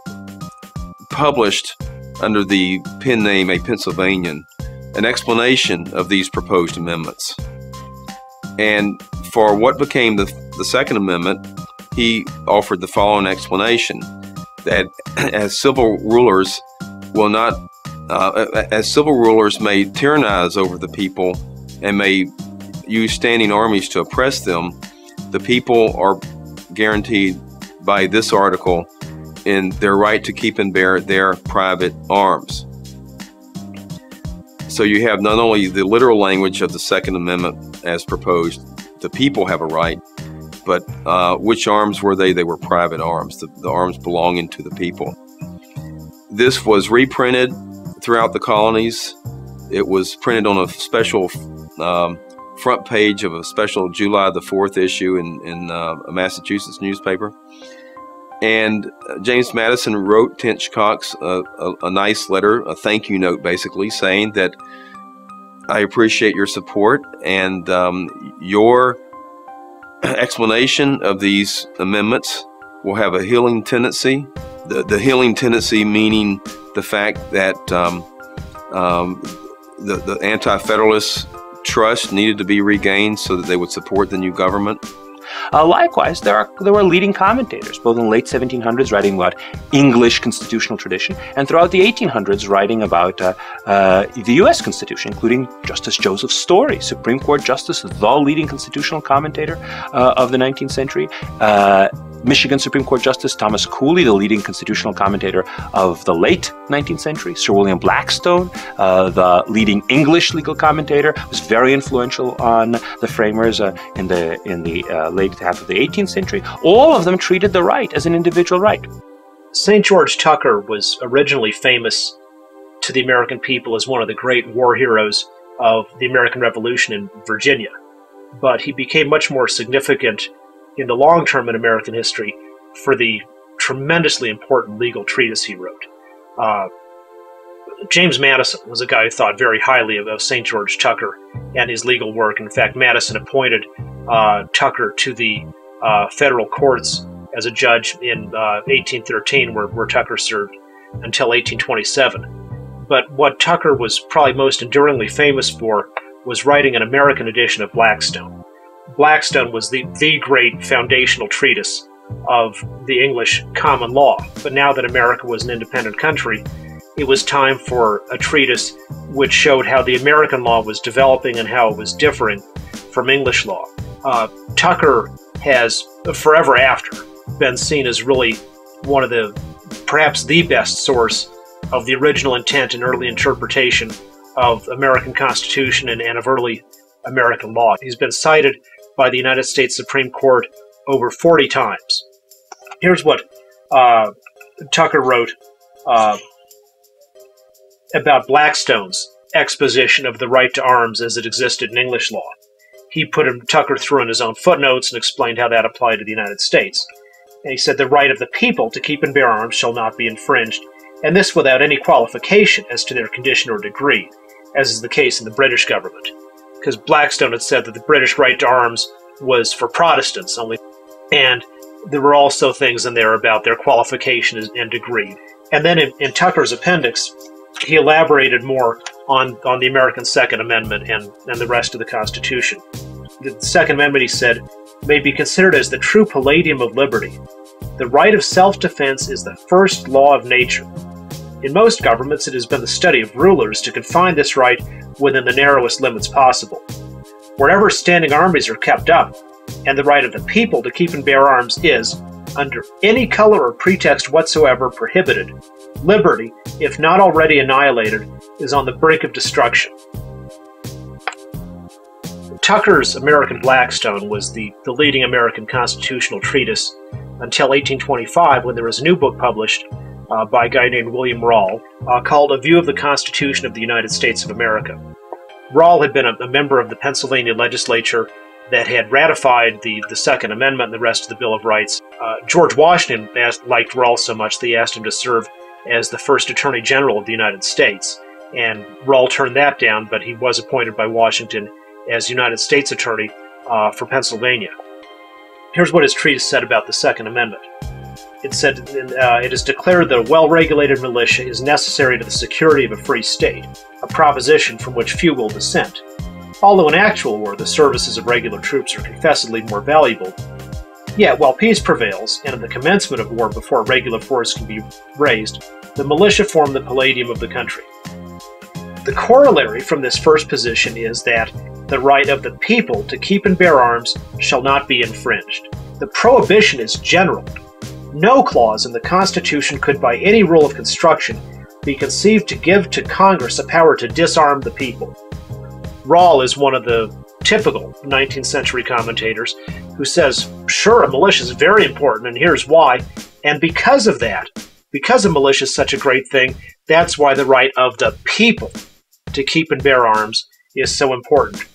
published under the pen name A Pennsylvanian an explanation of these proposed amendments. And for what became the, the Second Amendment, he offered the following explanation that as civil rulers will not, uh, as civil rulers may tyrannize over the people and may use standing armies to oppress them, the people are guaranteed by this article in their right to keep and bear their private arms. So you have not only the literal language of the Second Amendment as proposed, the people have a right, but uh, which arms were they? They were private arms, the, the arms belonging to the people. This was reprinted throughout the colonies. It was printed on a special um, front page of a special July the 4th issue in, in uh, a Massachusetts newspaper. And uh, James Madison wrote Tench Coxe a, a, a, nice letter, a thank you note, basically, saying that I appreciate your support and um, your explanation of these amendments will have a healing tendency. The, the healing tendency meaning the fact that um, um, the, the anti federalist trust needed to be regained so that they would support the new government. Uh, likewise, there are there were leading commentators, both in the late 1700s, writing about English constitutional tradition, and throughout the 1800s, writing about uh, uh, the U.S. Constitution, including Justice Joseph Story, Supreme Court Justice, the leading constitutional commentator uh, of the 19th century. Uh, Michigan Supreme Court Justice Thomas Cooley, the leading constitutional commentator of the late 19th century, Sir William Blackstone, uh, the leading English legal commentator, was very influential on the framers uh, in the in the uh, late half of the 18th century. All of them treated the right as an individual right. St. George Tucker was originally famous to the American people as one of the great war heroes of the American Revolution in Virginia, but he became much more significant in the long term in American history for the tremendously important legal treatise he wrote. Uh, James Madison was a guy who thought very highly of, of St. George Tucker and his legal work. In fact, Madison appointed uh, Tucker to the uh, federal courts as a judge in 1813, uh, where, where Tucker served until 1827. But what Tucker was probably most enduringly famous for was writing an American edition of Blackstone. Blackstone was the, the great foundational treatise of the English common law. But now that America was an independent country, it was time for a treatise which showed how the American law was developing and how it was differing from English law. Uh, Tucker has, forever after, been seen as really one of the, perhaps the best source of the original intent and early interpretation of American Constitution and, and of early American law. He's been cited by the United States Supreme Court over 40 times. Here's what uh, Tucker wrote uh, about Blackstone's exposition of the right to arms as it existed in English law. He put him, Tucker through in his own footnotes and explained how that applied to the United States. And he said, The right of the people to keep and bear arms shall not be infringed, and this without any qualification as to their condition or degree, as is the case in the British government because Blackstone had said that the British right to arms was for Protestants only, and there were also things in there about their qualification and degree. And then in, in Tucker's appendix, he elaborated more on, on the American Second Amendment and, and the rest of the Constitution. The Second Amendment, he said, may be considered as the true palladium of liberty. The right of self defense is the first law of nature. In most governments, it has been the study of rulers to confine this right within the narrowest limits possible. Wherever standing armies are kept up, and the right of the people to keep and bear arms is, under any color or pretext whatsoever, prohibited. Liberty, if not already annihilated, is on the brink of destruction. Tucker's American Blackstone was the, the leading American constitutional treatise until 1825 when there was a new book published uh, by a guy named William Rawle uh, called A View of the Constitution of the United States of America. Rawle had been a, a member of the Pennsylvania legislature that had ratified the, the Second Amendment and the rest of the Bill of Rights. Uh, George Washington asked, liked Rawle so much he asked him to serve as the first Attorney General of the United States. And Rawle turned that down, but he was appointed by Washington as United States Attorney uh, for Pennsylvania. Here's what his treatise said about the Second Amendment. It said uh, it is declared that a well regulated militia is necessary to the security of a free state, a proposition from which few will dissent. Although in actual war the services of regular troops are confessedly more valuable, yet while peace prevails, and at the commencement of war before regular force can be raised, the militia form the palladium of the country. The corollary from this first position is that the right of the people to keep and bear arms shall not be infringed. The prohibition is general, no clause in the Constitution could, by any rule of construction, be conceived to give to Congress a power to disarm the people. Rawle is one of the typical 19th century commentators who says, sure, a militia is very important, and here's why. And because of that, because a militia is such a great thing, that's why the right of the people to keep and bear arms is so important.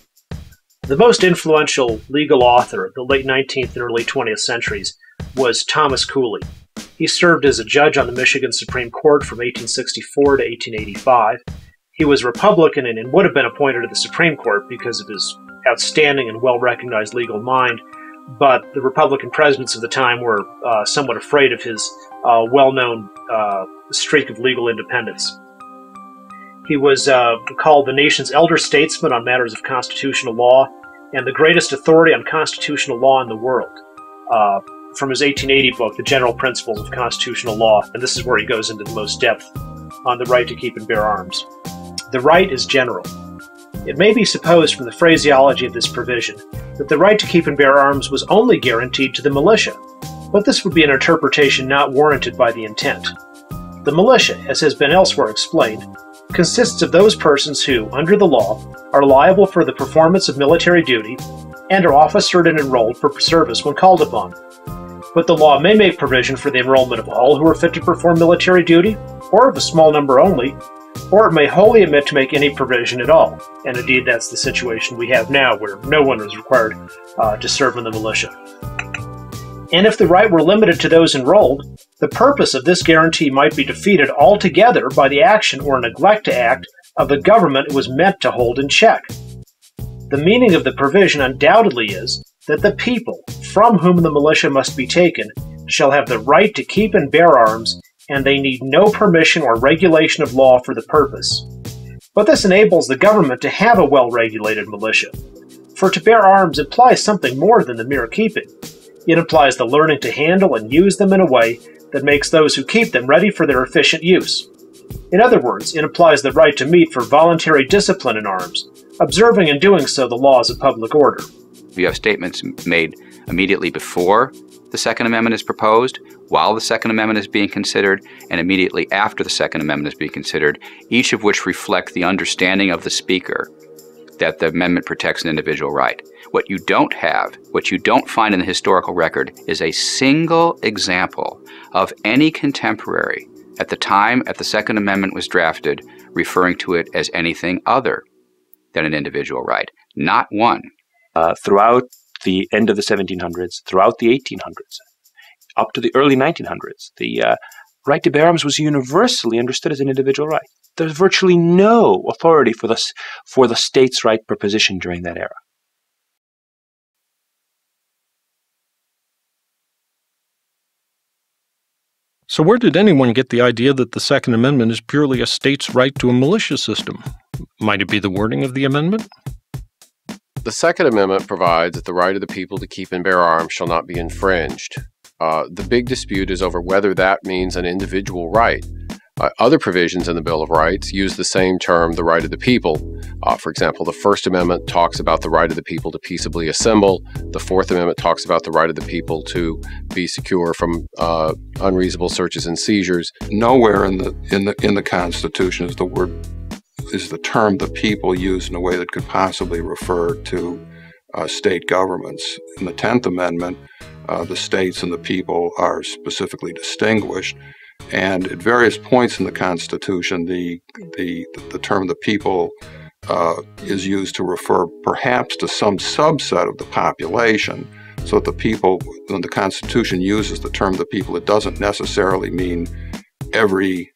The most influential legal author of the late 19th and early 20th centuries was Thomas Cooley. He served as a judge on the Michigan Supreme Court from 1864 to 1885. He was Republican and would have been appointed to the Supreme Court because of his outstanding and well recognized legal mind, but the Republican presidents of the time were uh, somewhat afraid of his uh, well known uh, streak of legal independence. He was uh, called the nation's elder statesman on matters of constitutional law and the greatest authority on constitutional law in the world. Uh, from his 1880 book, The General Principles of Constitutional Law, and this is where he goes into the most depth on the right to keep and bear arms. The right is general. It may be supposed from the phraseology of this provision that the right to keep and bear arms was only guaranteed to the militia, but this would be an interpretation not warranted by the intent. The militia, as has been elsewhere explained, consists of those persons who, under the law, are liable for the performance of military duty and are officered and enrolled for service when called upon but the law may make provision for the enrollment of all who are fit to perform military duty, or of a small number only, or it may wholly omit to make any provision at all. And indeed, that's the situation we have now, where no one is required uh, to serve in the militia. And if the right were limited to those enrolled, the purpose of this guarantee might be defeated altogether by the action or neglect to act of the government it was meant to hold in check. The meaning of the provision undoubtedly is that the people, from whom the militia must be taken, shall have the right to keep and bear arms, and they need no permission or regulation of law for the purpose. But this enables the government to have a well regulated militia. For to bear arms implies something more than the mere keeping. It implies the learning to handle and use them in a way that makes those who keep them ready for their efficient use. In other words, it implies the right to meet for voluntary discipline in arms, observing and doing so the laws of public order. You have statements made immediately before the Second Amendment is proposed, while the Second Amendment is being considered, and immediately after the Second Amendment is being considered, each of which reflect the understanding of the Speaker that the amendment protects an individual right. What you don't have, what you don't find in the historical record, is a single example of any contemporary at the time at the Second Amendment was drafted referring to it as anything other than an individual right. Not one. Uh, throughout the end of the 1700s, throughout the 1800s, up to the early 1900s, the uh, right to bear arms was universally understood as an individual right. There's virtually no authority for the, for the states' right proposition during that era. So, where did anyone get the idea that the Second Amendment is purely a state's right to a militia system? Might it be the wording of the amendment? The Second Amendment provides that the right of the people to keep and bear arms shall not be infringed. Uh, the big dispute is over whether that means an individual right. Uh, other provisions in the Bill of Rights use the same term, the right of the people. Uh, for example, the First Amendment talks about the right of the people to peaceably assemble. The Fourth Amendment talks about the right of the people to be secure from uh, unreasonable searches and seizures. Nowhere in the in the in the Constitution is the word is the term the people used in a way that could possibly refer to uh, state governments. In the Tenth Amendment, uh, the states and the people are specifically distinguished. And at various points in the Constitution, the the the term "the people" uh, is used to refer perhaps to some subset of the population. So that the people, when the Constitution uses the term "the people," it doesn't necessarily mean every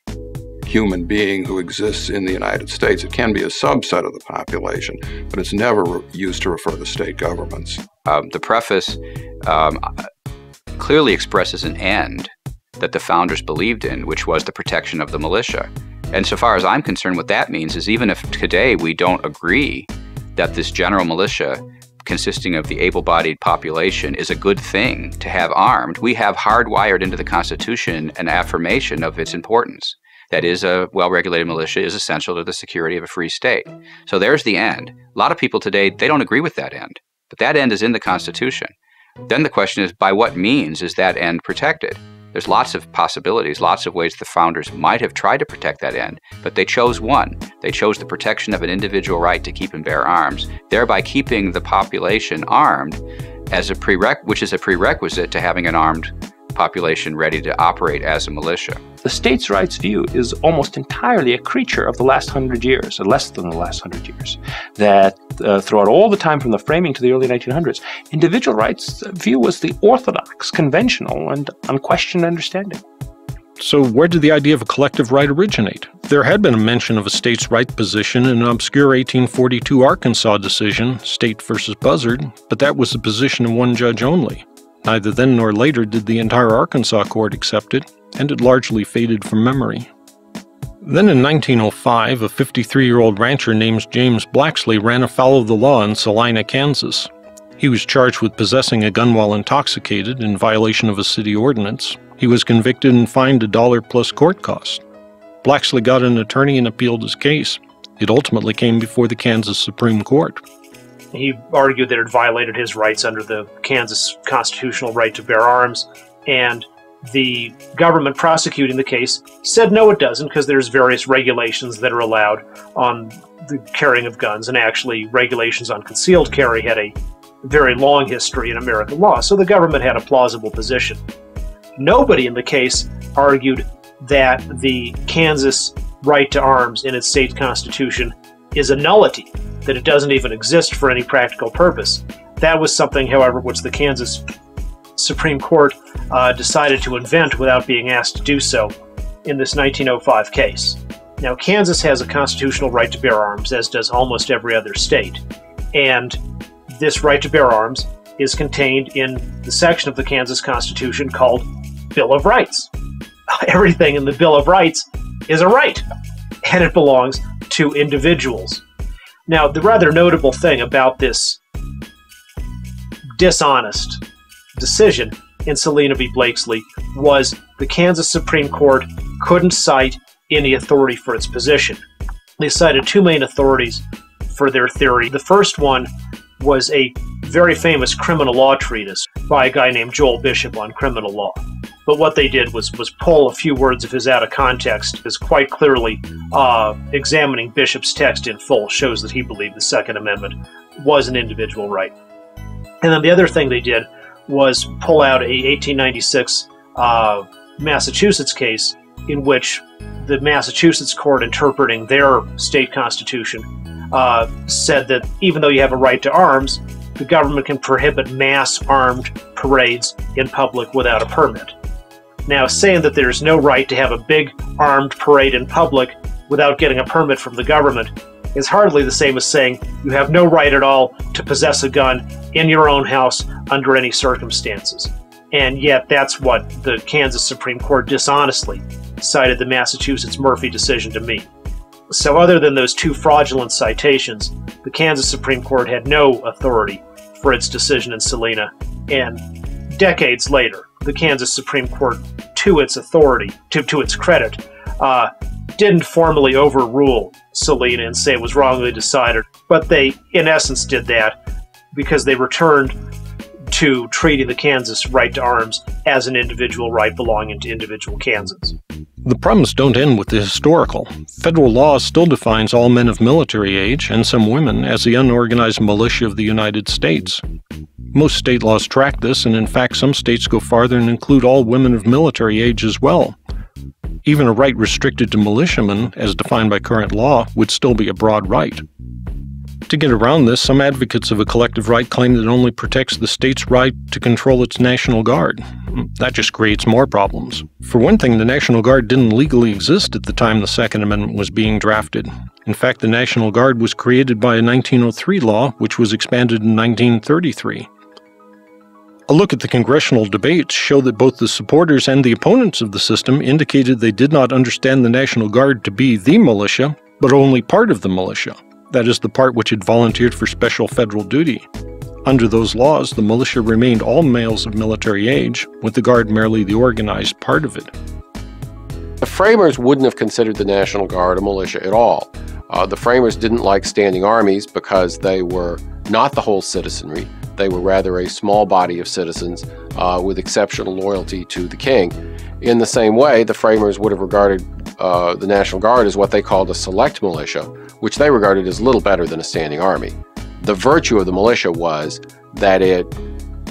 human being who exists in the United States. It can be a subset of the population, but it's never used to refer to state governments. Um, the preface um, clearly expresses an end that the founders believed in, which was the protection of the militia. And so far as I'm concerned, what that means is even if today we don't agree that this general militia consisting of the able bodied population is a good thing to have armed, we have hardwired into the Constitution an affirmation of its importance. That is, a well regulated militia is essential to the security of a free state. So there's the end. A lot of people today, they don't agree with that end, but that end is in the Constitution. Then the question is, by what means is that end protected? There's lots of possibilities, lots of ways the founders might have tried to protect that end, but they chose one. They chose the protection of an individual right to keep and bear arms, thereby keeping the population armed as a prereq which is a prerequisite to having an armed population ready to operate as a militia. The states' rights view is almost entirely a creature of the last hundred years, or less than the last hundred years. That uh, throughout all the time from the framing to the early 1900s, individual rights view was the orthodox, conventional, and unquestioned understanding. So, where did the idea of a collective right originate? There had been a mention of a states' right position in an obscure 1842 Arkansas decision, State versus Buzzard, but that was the position of one judge only. Neither then nor later did the entire Arkansas court accept it, and it largely faded from memory. Then in 1905, a 53 year old rancher named James Blaksley ran afoul of the law in Salina, Kansas. He was charged with possessing a gun while intoxicated in violation of a city ordinance. He was convicted and fined a dollar plus court costs. Blaksley got an attorney and appealed his case. It ultimately came before the Kansas Supreme Court. He argued that it violated his rights under the Kansas constitutional right to bear arms, and the government prosecuting the case said no, it doesn't, because there's various regulations that are allowed on the carrying of guns, and actually regulations on concealed carry had a very long history in American law, so the government had a plausible position. Nobody in the case argued that the Kansas right to arms in its state constitution is a nullity, that it doesn't even exist for any practical purpose. That was something, however, which the Kansas Supreme Court uh, decided to invent without being asked to do so in this 1905 case. Now, Kansas has a constitutional right to bear arms, as does almost every other state. And this right to bear arms is contained in the section of the Kansas Constitution called Bill of Rights. Everything in the Bill of Rights is a right, and it belongs to individuals. Now, the rather notable thing about this dishonest decision in Salina v. Blaksley was the Kansas Supreme Court couldn't cite any authority for its position. They cited two main authorities for their theory. The first one was a very famous criminal law treatise by a guy named Joel Bishop on criminal law. But what they did was was pull a few words of his out of context. Is quite clearly uh, examining Bishop's text in full shows that he believed the Second Amendment was an individual right. And then the other thing they did was pull out a 1896 uh, Massachusetts case in which the Massachusetts court interpreting their state constitution uh, said that even though you have a right to arms, the government can prohibit mass armed parades in public without a permit. Now, saying that there's no right to have a big armed parade in public without getting a permit from the government is hardly the same as saying you have no right at all to possess a gun in your own house under any circumstances. And yet, that's what the Kansas Supreme Court dishonestly cited the Massachusetts Murphy decision to mean. So, other than those two fraudulent citations, the Kansas Supreme Court had no authority for its decision in Salina. And decades later, the Kansas Supreme Court, to its authority, to, to its credit, uh, didn't formally overrule Salina and say it was wrongly decided, but they, in essence, did that because they returned to treating the Kansas right to arms as an individual right belonging to individual Kansans. The problems don't end with the historical. Federal law still defines all men of military age, and some women, as the unorganized militia of the United States. Most state laws track this, and in fact, some states go farther and include all women of military age as well. Even a right restricted to militiamen, as defined by current law, would still be a broad right. To get around this, some advocates of a collective right claim that it only protects the state's right to control its National Guard. Hmm, that just creates more problems. For one thing, the National Guard didn't legally exist at the time the Second Amendment was being drafted. In fact, the National Guard was created by a 1903 law, which was expanded in 1933. A look at the congressional debates show that both the supporters and the opponents of the system indicated they did not understand the National Guard to be the militia, but only part of the militia that is, the part which had volunteered for special federal duty. Under those laws, the militia remained all males of military age, with the Guard merely the organized part of it. The framers wouldn't have considered the National Guard a militia at all. Uh, the framers didn't like standing armies because they were not the whole citizenry. They were rather a small body of citizens uh, with exceptional loyalty to the king. In the same way, the framers would have regarded uh, the National Guard is what they called a select militia, which they regarded as little better than a standing army. The virtue of the militia was that it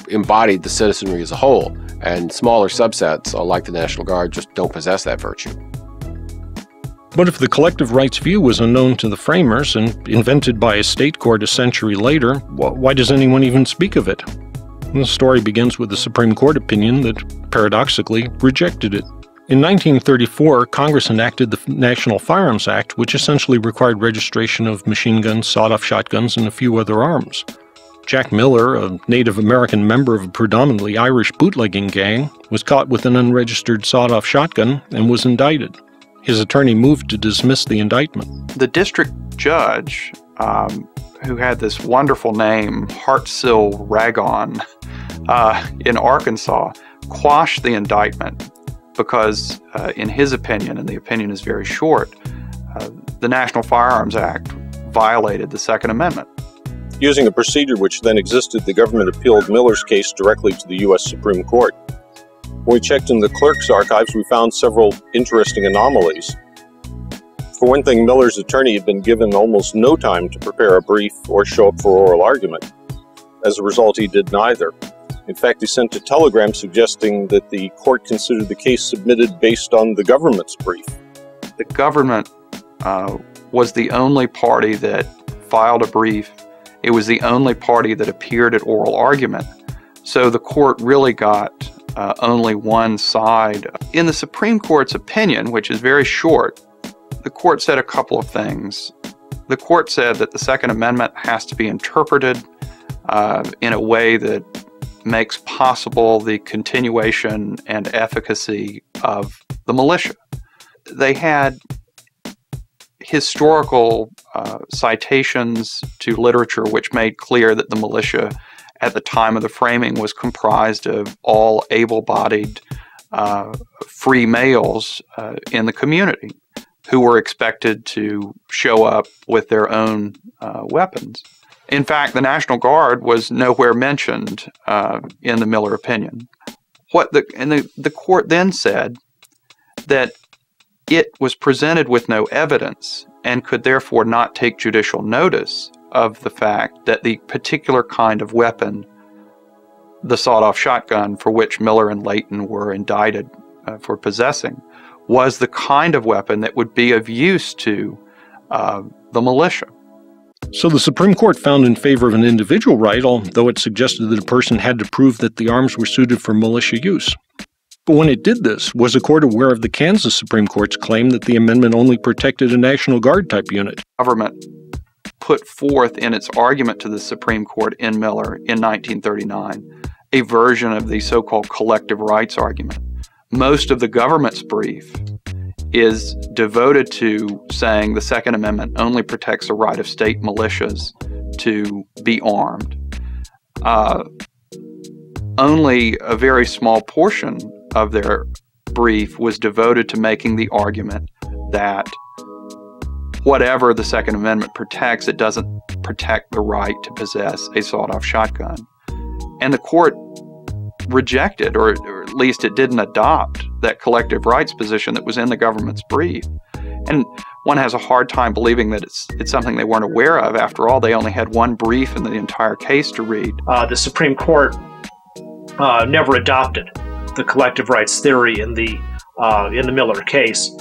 embodied the citizenry as a whole, and smaller subsets, uh, like the National Guard, just don't possess that virtue. But if the collective rights view was unknown to the framers and invented by a state court a century later, why does anyone even speak of it? The story begins with the Supreme Court opinion that, paradoxically, rejected it. In 1934, Congress enacted the National Firearms Act, which essentially required registration of machine guns, sawed off shotguns, and a few other arms. Jack Miller, a Native American member of a predominantly Irish bootlegging gang, was caught with an unregistered sawed off shotgun and was indicted. His attorney moved to dismiss the indictment. The district judge, um, who had this wonderful name, Heartsill Ragon, uh, in Arkansas, quashed the indictment because, uh, in his opinion, and the opinion is very short, uh, the National Firearms Act violated the Second Amendment. Using a procedure which then existed, the government appealed Miller's case directly to the U.S. Supreme Court. When we checked in the clerk's archives, we found several interesting anomalies. For one thing, Miller's attorney had been given almost no time to prepare a brief or show up for oral argument. As a result, he did neither. In fact, he sent a telegram suggesting that the court consider the case submitted based on the government's brief. The government uh, was the only party that filed a brief. It was the only party that appeared at oral argument. So the court really got uh, only one side. In the Supreme Court's opinion, which is very short, the court said a couple of things. The court said that the Second Amendment has to be interpreted uh, in a way that makes possible the continuation and efficacy of the militia. They had historical uh, citations to literature which made clear that the militia at the time of the framing was comprised of all able bodied uh, free males uh, in the community who were expected to show up with their own uh, weapons. In fact, the National Guard was nowhere mentioned uh, in the Miller opinion. What the and the, the court then said that it was presented with no evidence and could therefore not take judicial notice of the fact that the particular kind of weapon, the sawed off shotgun for which Miller and Layton were indicted uh, for possessing, was the kind of weapon that would be of use to uh, the militia. So the Supreme Court found in favor of an individual right, although it suggested that a person had to prove that the arms were suited for militia use. But when it did this, was the court aware of the Kansas Supreme Court's claim that the amendment only protected a National Guard type unit? Government put forth in its argument to the Supreme Court in Miller in 1939 a version of the so called collective rights argument. Most of the government's brief is devoted to saying the Second Amendment only protects the right of state militias to be armed. Uh, only a very small portion of their brief was devoted to making the argument that whatever the Second Amendment protects, it doesn't protect the right to possess a sawed off shotgun. And the court rejected, or, or, at least it didn't adopt, that collective rights position that was in the government's brief. And one has a hard time believing that it's it's something they weren't aware of. After all, they only had one brief in the entire case to read. Uh, the Supreme Court uh, never adopted the collective rights theory in the uh, in the Miller case,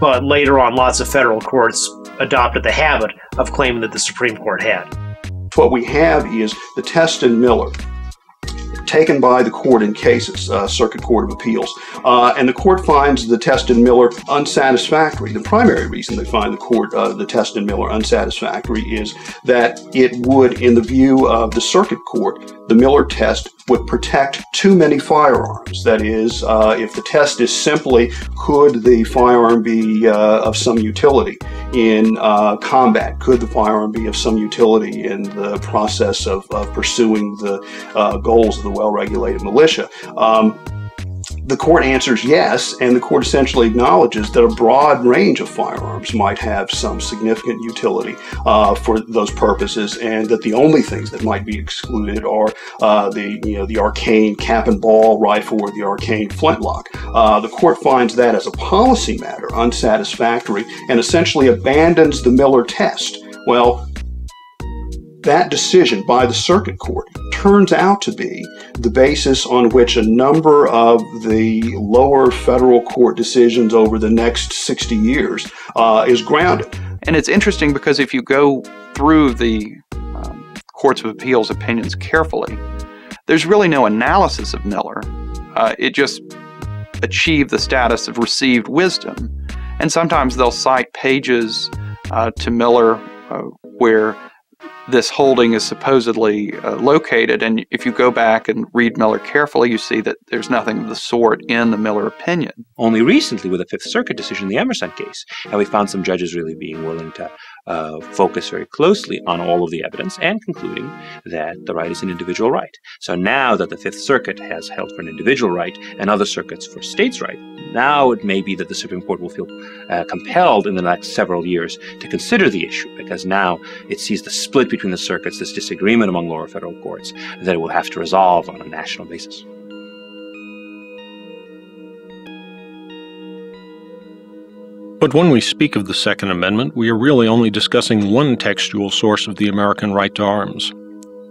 but later on, lots of federal courts adopted the habit of claiming that the Supreme Court had. What we have is the test in Miller taken by the court in cases, uh, Circuit Court of Appeals. Uh, and the court finds the test in Miller unsatisfactory. The primary reason they find the court uh, the test in Miller unsatisfactory is that it would, in the view of the Circuit Court, the Miller test would protect too many firearms. That is, uh, if the test is simply could the firearm be uh, of some utility in uh, combat? Could the firearm be of some utility in the process of, of pursuing the uh, goals of the well regulated militia? Um, the court answers yes, and the court essentially acknowledges that a broad range of firearms might have some significant utility uh, for those purposes, and that the only things that might be excluded are uh, the you know the arcane cap and ball rifle or the arcane flintlock. Uh, the court finds that as a policy matter unsatisfactory and essentially abandons the Miller test. Well, that decision by the circuit court turns out to be the basis on which a number of the lower federal court decisions over the next 60 years uh, is grounded. And it's interesting because if you go through the um, courts of appeals opinions carefully, there's really no analysis of Miller. Uh, it just achieved the status of received wisdom. And sometimes they'll cite pages uh, to Miller uh, where this holding is supposedly uh, located. And if you go back and read Miller carefully, you see that there's nothing of the sort in the Miller opinion. Only recently, with a Fifth Circuit decision, in the Emerson case, have we found some judges really being willing to uh, focus very closely on all of the evidence and concluding that the right is an individual right. So now that the Fifth Circuit has held for an individual right and other circuits for states' right, now it may be that the Supreme Court will feel uh, compelled in the next several years to consider the issue because now it sees the split between the circuits, this disagreement among lower federal courts, that it will have to resolve on a national basis. But when we speak of the Second Amendment, we are really only discussing one textual source of the American right to arms.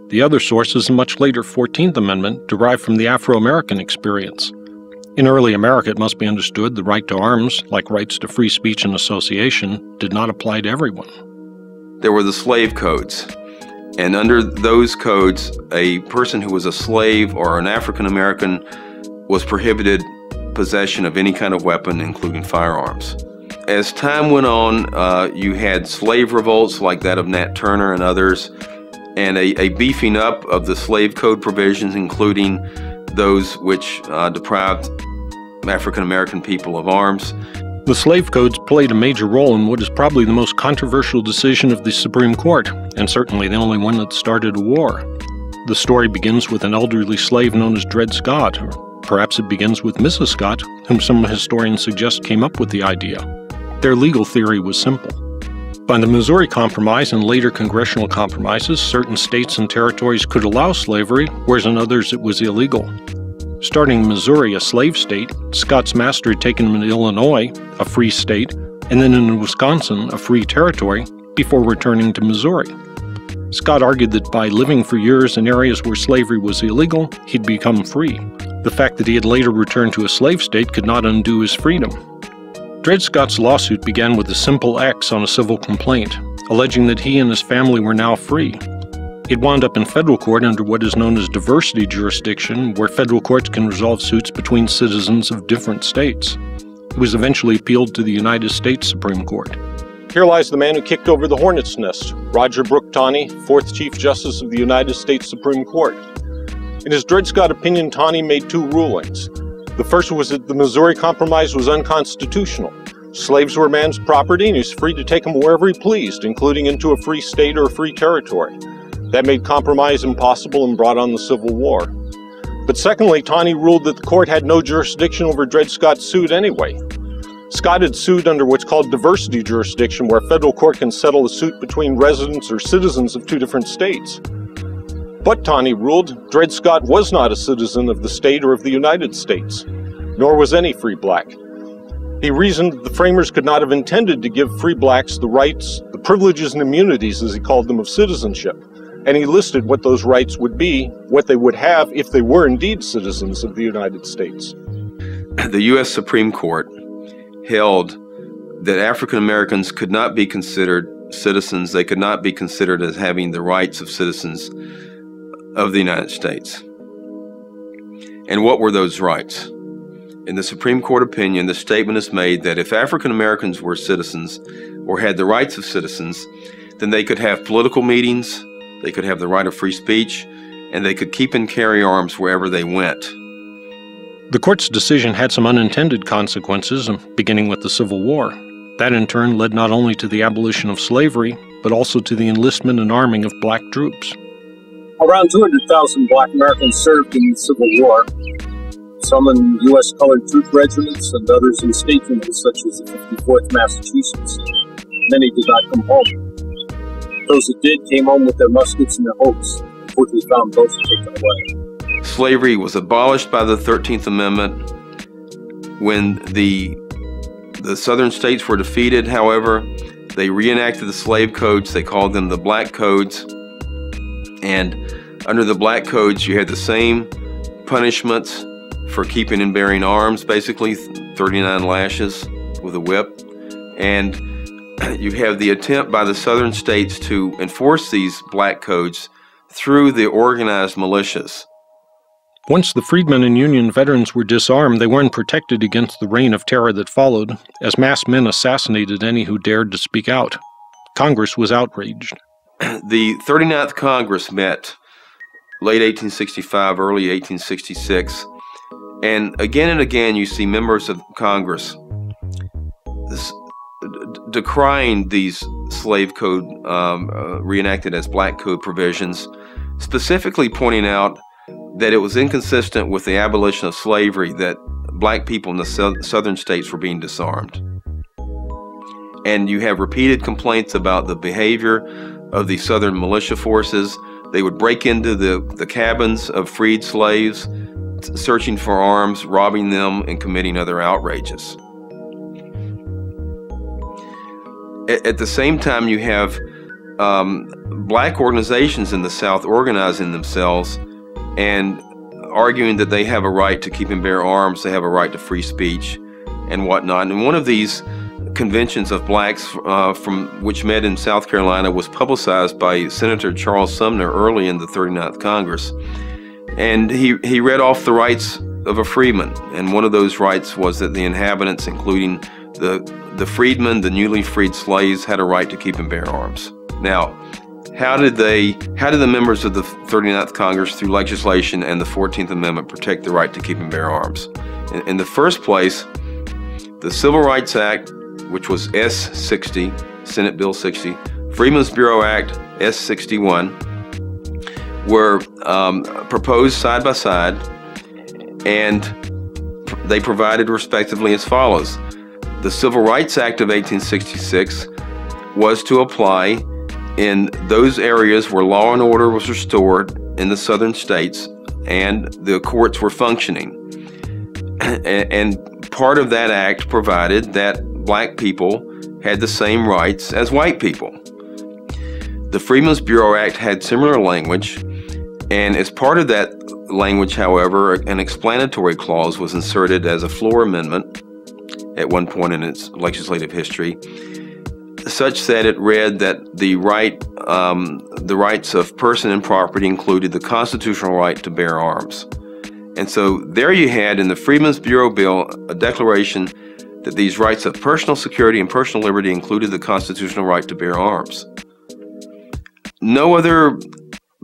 The other source is a much later 14th Amendment derived from the Afro American experience. In early America, it must be understood the right to arms, like rights to free speech and association, did not apply to everyone. There were the slave codes. And under those codes, a person who was a slave or an African American was prohibited possession of any kind of weapon, including firearms. As time went on, uh, you had slave revolts like that of Nat Turner and others, and a, a beefing up of the slave code provisions, including those which uh, deprived African American people of arms. The slave codes played a major role in what is probably the most controversial decision of the Supreme Court, and certainly the only one that started a war. The story begins with an elderly slave known as Dred Scott, perhaps it begins with Mrs. Scott, whom some historians suggest came up with the idea. Their legal theory was simple. By the Missouri Compromise and later congressional compromises, certain states and territories could allow slavery, whereas in others it was illegal. Starting in Missouri, a slave state, Scott's master had taken him to Illinois, a free state, and then in Wisconsin, a free territory, before returning to Missouri. Scott argued that by living for years in areas where slavery was illegal, he'd become free. The fact that he had later returned to a slave state could not undo his freedom. Dred Scott's lawsuit began with a simple X on a civil complaint, alleging that he and his family were now free. It wound up in federal court under what is known as diversity jurisdiction, where federal courts can resolve suits between citizens of different states. It was eventually appealed to the United States Supreme Court. Here lies the man who kicked over the hornet's nest, Roger Brooke Taney, fourth Chief Justice of the United States Supreme Court. In his Dred Scott opinion, Taney made two rulings. The first was that the Missouri Compromise was unconstitutional. Slaves were man's property, and he was free to take them wherever he pleased, including into a free state or a free territory. That made compromise impossible and brought on the Civil War. But secondly, Taney ruled that the court had no jurisdiction over Dred Scott's suit anyway. Scott had sued under what's called diversity jurisdiction, where a federal court can settle a suit between residents or citizens of two different states. But Taney ruled Dred Scott was not a citizen of the state or of the United States, nor was any free black. He reasoned the framers could not have intended to give free blacks the rights, the privileges, and immunities, as he called them, of citizenship. And he listed what those rights would be, what they would have if they were indeed citizens of the United States. The U.S. Supreme Court held that African Americans could not be considered citizens, they could not be considered as having the rights of citizens of the United States. And what were those rights? In the Supreme Court opinion, the statement is made that if African Americans were citizens or had the rights of citizens, then they could have political meetings, they could have the right of free speech, and they could keep and carry arms wherever they went. The court's decision had some unintended consequences, beginning with the Civil War. That in turn led not only to the abolition of slavery, but also to the enlistment and arming of black troops. Around 200,000 black Americans served in the Civil War, some in U.S. colored troop regiments and others in state units such as the 54th Massachusetts. Many did not come home. Those that did came home with their muskets and their hopes, quickly found both taken away. Slavery was abolished by the 13th Amendment when the the southern states were defeated. However, they reenacted the slave codes. They called them the black codes. And under the black codes, you had the same punishments for keeping and bearing arms, basically 39 lashes with a whip. And you have the attempt by the southern states to enforce these black codes through the organized militias. Once the freedmen and Union veterans were disarmed, they weren't protected against the reign of terror that followed, as masked men assassinated any who dared to speak out. Congress was outraged. The 39th Congress met late 1865, early 1866, and again and again you see members of Congress decrying these slave code um, uh, reenacted as black code provisions, specifically pointing out that it was inconsistent with the abolition of slavery that black people in the so- southern states were being disarmed. And you have repeated complaints about the behavior of the southern militia forces. They would break into the, the cabins of freed slaves, searching for arms, robbing them, and committing other outrages. At, at the same time, you have um, black organizations in the South organizing themselves and arguing that they have a right to keep and bear arms, they have a right to free speech and whatnot. And one of these conventions of blacks uh, from which met in South Carolina was publicized by Senator Charles Sumner early in the 39th Congress. And he, he read off the rights of a freedman. And one of those rights was that the inhabitants, including the, the freedmen, the newly freed slaves, had a right to keep and bear arms. Now, how did they how did the members of the 39th Congress through legislation and the 14th Amendment protect the right to keep and bear arms? In, in the first place, the Civil Rights Act, which was S60, Senate Bill 60, Freedmen's Bureau Act S61, were um, proposed side by side, and they provided respectively as follows. The Civil Rights Act of 1866 was to apply in those areas where law and order was restored in the southern states and the courts were functioning. and part of that act provided that black people had the same rights as white people. The Freedmen's Bureau Act had similar language, and as part of that language, however, an explanatory clause was inserted as a floor amendment at one point in its legislative history such that it read that the right, um, the rights of person and property included the constitutional right to bear arms. And so there you had in the Freedmen's Bureau Bill a declaration that these rights of personal security and personal liberty included the constitutional right to bear arms. No other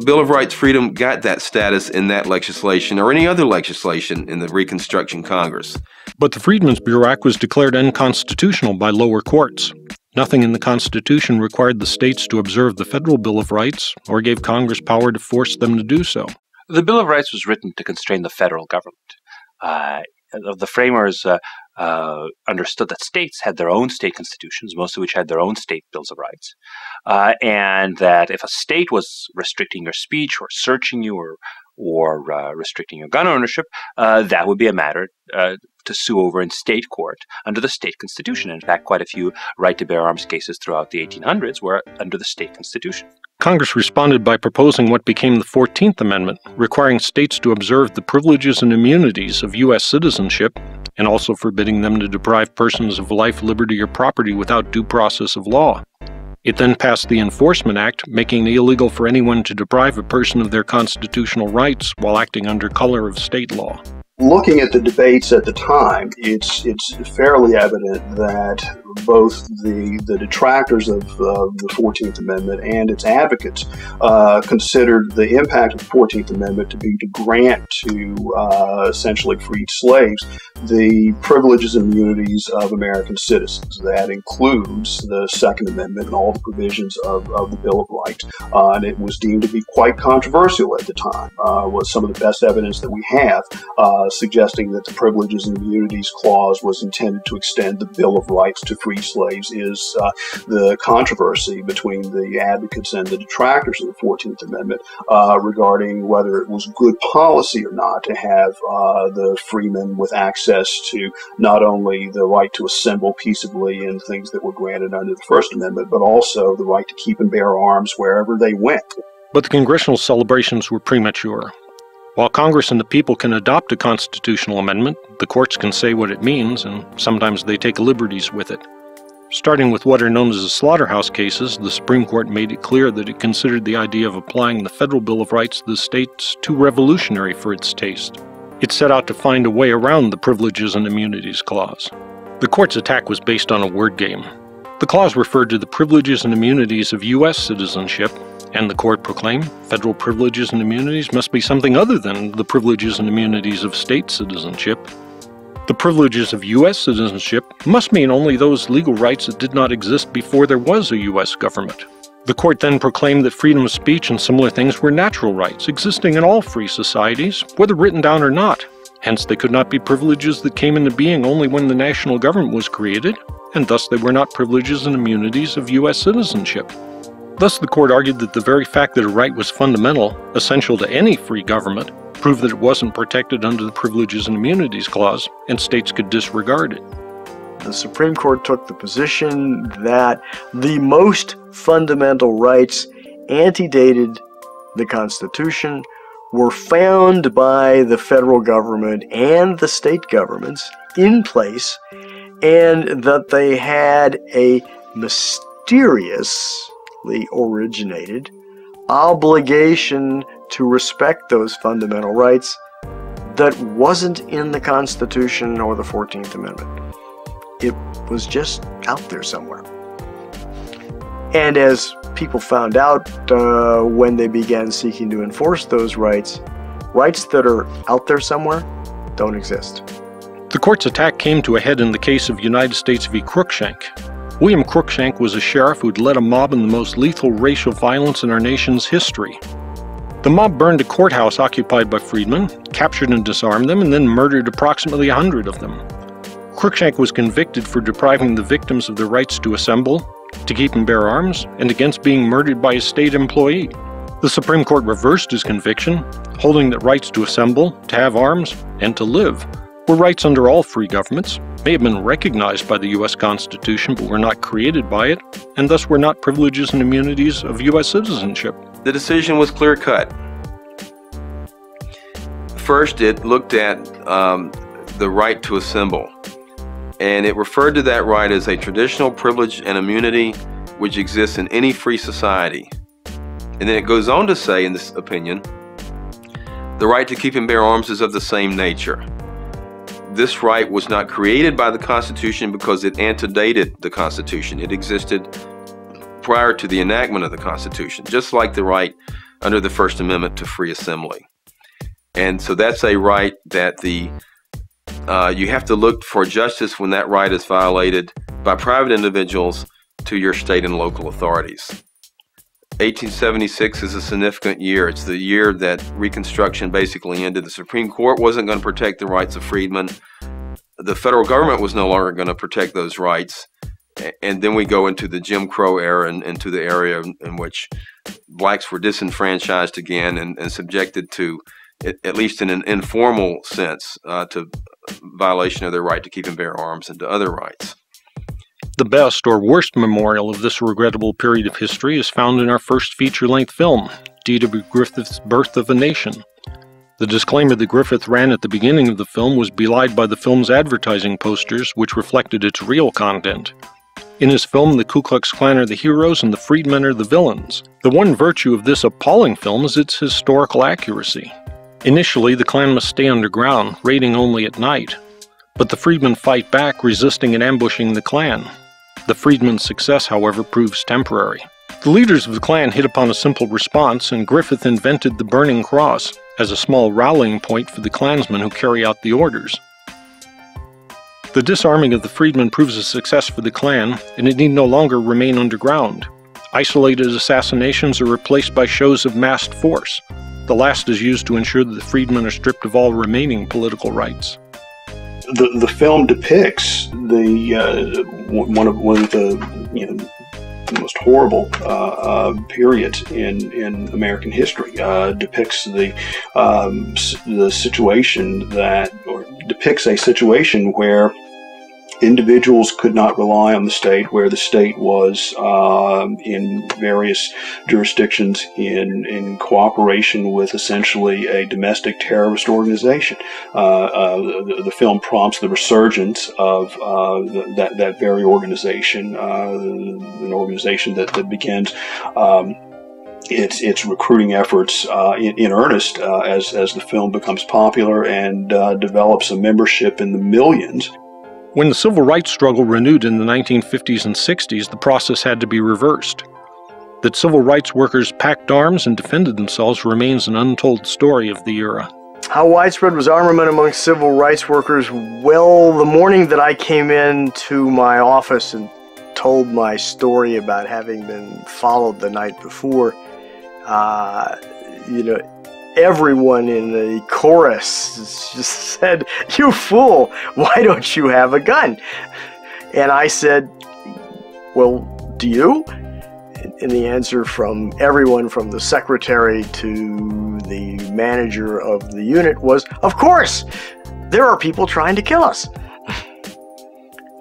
Bill of Rights freedom got that status in that legislation or any other legislation in the Reconstruction Congress. But the Freedmen's Bureau Act was declared unconstitutional by lower courts. Nothing in the Constitution required the states to observe the Federal Bill of Rights or gave Congress power to force them to do so. The Bill of Rights was written to constrain the federal government. Uh, the framers uh, uh, understood that states had their own state constitutions, most of which had their own state bills of rights, uh, and that if a state was restricting your speech or searching you or or uh, restricting your gun ownership, uh, that would be a matter uh, to sue over in state court under the state constitution. In fact, quite a few right to bear arms cases throughout the 1800s were under the state constitution. Congress responded by proposing what became the 14th Amendment, requiring states to observe the privileges and immunities of U.S. citizenship and also forbidding them to deprive persons of life, liberty, or property without due process of law. It then passed the Enforcement Act, making it illegal for anyone to deprive a person of their constitutional rights while acting under color of state law looking at the debates at the time, it's it's fairly evident that both the the detractors of uh, the Fourteenth Amendment and its advocates uh, considered the impact of the Fourteenth Amendment to be to grant to uh, essentially freed slaves the privileges and immunities of American citizens. That includes the Second Amendment and all the provisions of, of the Bill of Rights. Uh, and it was deemed to be quite controversial at the time. Uh, was some of the best evidence that we have uh, suggesting that the privileges and immunities clause was intended to extend the Bill of Rights to free slaves is uh, the controversy between the advocates and the detractors of the 14th Amendment uh, regarding whether it was good policy or not to have uh, the freemen with access to not only the right to assemble peaceably and things that were granted under the First Amendment, but also the right to keep and bear arms wherever they went. But the congressional celebrations were premature. While Congress and the people can adopt a constitutional amendment, the courts can say what it means, and sometimes they take liberties with it. Starting with what are known as the slaughterhouse cases, the Supreme Court made it clear that it considered the idea of applying the Federal Bill of Rights to the states too revolutionary for its taste. It set out to find a way around the Privileges and Immunities Clause. The court's attack was based on a word game. The clause referred to the privileges and immunities of U.S. citizenship and the court proclaimed federal privileges and immunities must be something other than the privileges and immunities of state citizenship. The privileges of U.S. citizenship must mean only those legal rights that did not exist before there was a U.S. government. The court then proclaimed that freedom of speech and similar things were natural rights existing in all free societies, whether written down or not. Hence, they could not be privileges that came into being only when the national government was created, and thus they were not privileges and immunities of U.S. citizenship. Thus, the court argued that the very fact that a right was fundamental, essential to any free government, proved that it wasn't protected under the Privileges and Immunities Clause, and states could disregard it. The Supreme Court took the position that the most fundamental rights antedated the Constitution were found by the federal government and the state governments in place, and that they had a mysterious originated obligation to respect those fundamental rights that wasn't in the Constitution or the 14th Amendment. It was just out there somewhere. And as people found out uh, when they began seeking to enforce those rights, rights that are out there somewhere don't exist. The court's attack came to a head in the case of United States v. Cruikshank, William Cruikshank was a sheriff who'd led a mob in the most lethal racial violence in our nation's history. The mob burned a courthouse occupied by freedmen, captured and disarmed them, and then murdered approximately a hundred of them. Cruikshank was convicted for depriving the victims of their rights to assemble, to keep and bear arms, and against being murdered by a state employee. The Supreme Court reversed his conviction, holding that rights to assemble, to have arms, and to live were rights under all free governments, may have been recognized by the U.S. Constitution but were not created by it, and thus were not privileges and immunities of U.S. citizenship. The decision was clear cut. First, it looked at um, the right to assemble, and it referred to that right as a traditional privilege and immunity which exists in any free society. And then it goes on to say, in this opinion, the right to keep and bear arms is of the same nature this right was not created by the Constitution because it antedated the Constitution. It existed prior to the enactment of the Constitution, just like the right under the First Amendment to free assembly. And so that's a right that the uh, you have to look for justice when that right is violated by private individuals to your state and local authorities. 1876 is a significant year. It's the year that Reconstruction basically ended. The Supreme Court wasn't going to protect the rights of freedmen. the federal government was no longer going to protect those rights. And then we go into the Jim Crow era and into the area in which blacks were disenfranchised again and, and subjected to, at least in an informal sense, uh, to violation of their right to keep and bear arms and to other rights. The best or worst memorial of this regrettable period of history is found in our first feature length film, D.W. Griffith's Birth of a Nation. The disclaimer that Griffith ran at the beginning of the film was belied by the film's advertising posters, which reflected its real content. In his film, the Ku Klux Klan are the heroes and the freedmen are the villains. The one virtue of this appalling film is its historical accuracy. Initially, the Klan must stay underground, raiding only at night. But the freedmen fight back, resisting and ambushing the Klan. The freedmen's success, however, proves temporary. The leaders of the Klan hit upon a simple response, and Griffith invented the burning cross as a small rallying point for the Klansmen who carry out the orders. The disarming of the freedmen proves a success for the Klan, and it need no longer remain underground. Isolated assassinations are replaced by shows of massed force. The last is used to ensure that the freedmen are stripped of all remaining political rights the the film depicts the uh, one of one of the you know most horrible uh, uh, period in in American history. Uh, depicts the um, the situation that or depicts a situation where individuals could not rely on the state, where the state was um, in various jurisdictions in, in cooperation with essentially a domestic terrorist organization. Uh, uh, the, the, film prompts the resurgence of uh, that, that very organization, uh, an organization that, that begins. Um, its its recruiting efforts uh, in, in earnest uh, as as the film becomes popular and uh, develops a membership in the millions. When the civil rights struggle renewed in the 1950s and 60s, the process had to be reversed. That civil rights workers packed arms and defended themselves remains an untold story of the era. How widespread was armament among civil rights workers? Well, the morning that I came into my office and told my story about having been followed the night before, uh, you know, everyone in the chorus just said, You fool, why don't you have a gun? And I said, Well, do you? And the answer from everyone from the secretary to the manager of the unit was, Of course! There are people trying to kill us.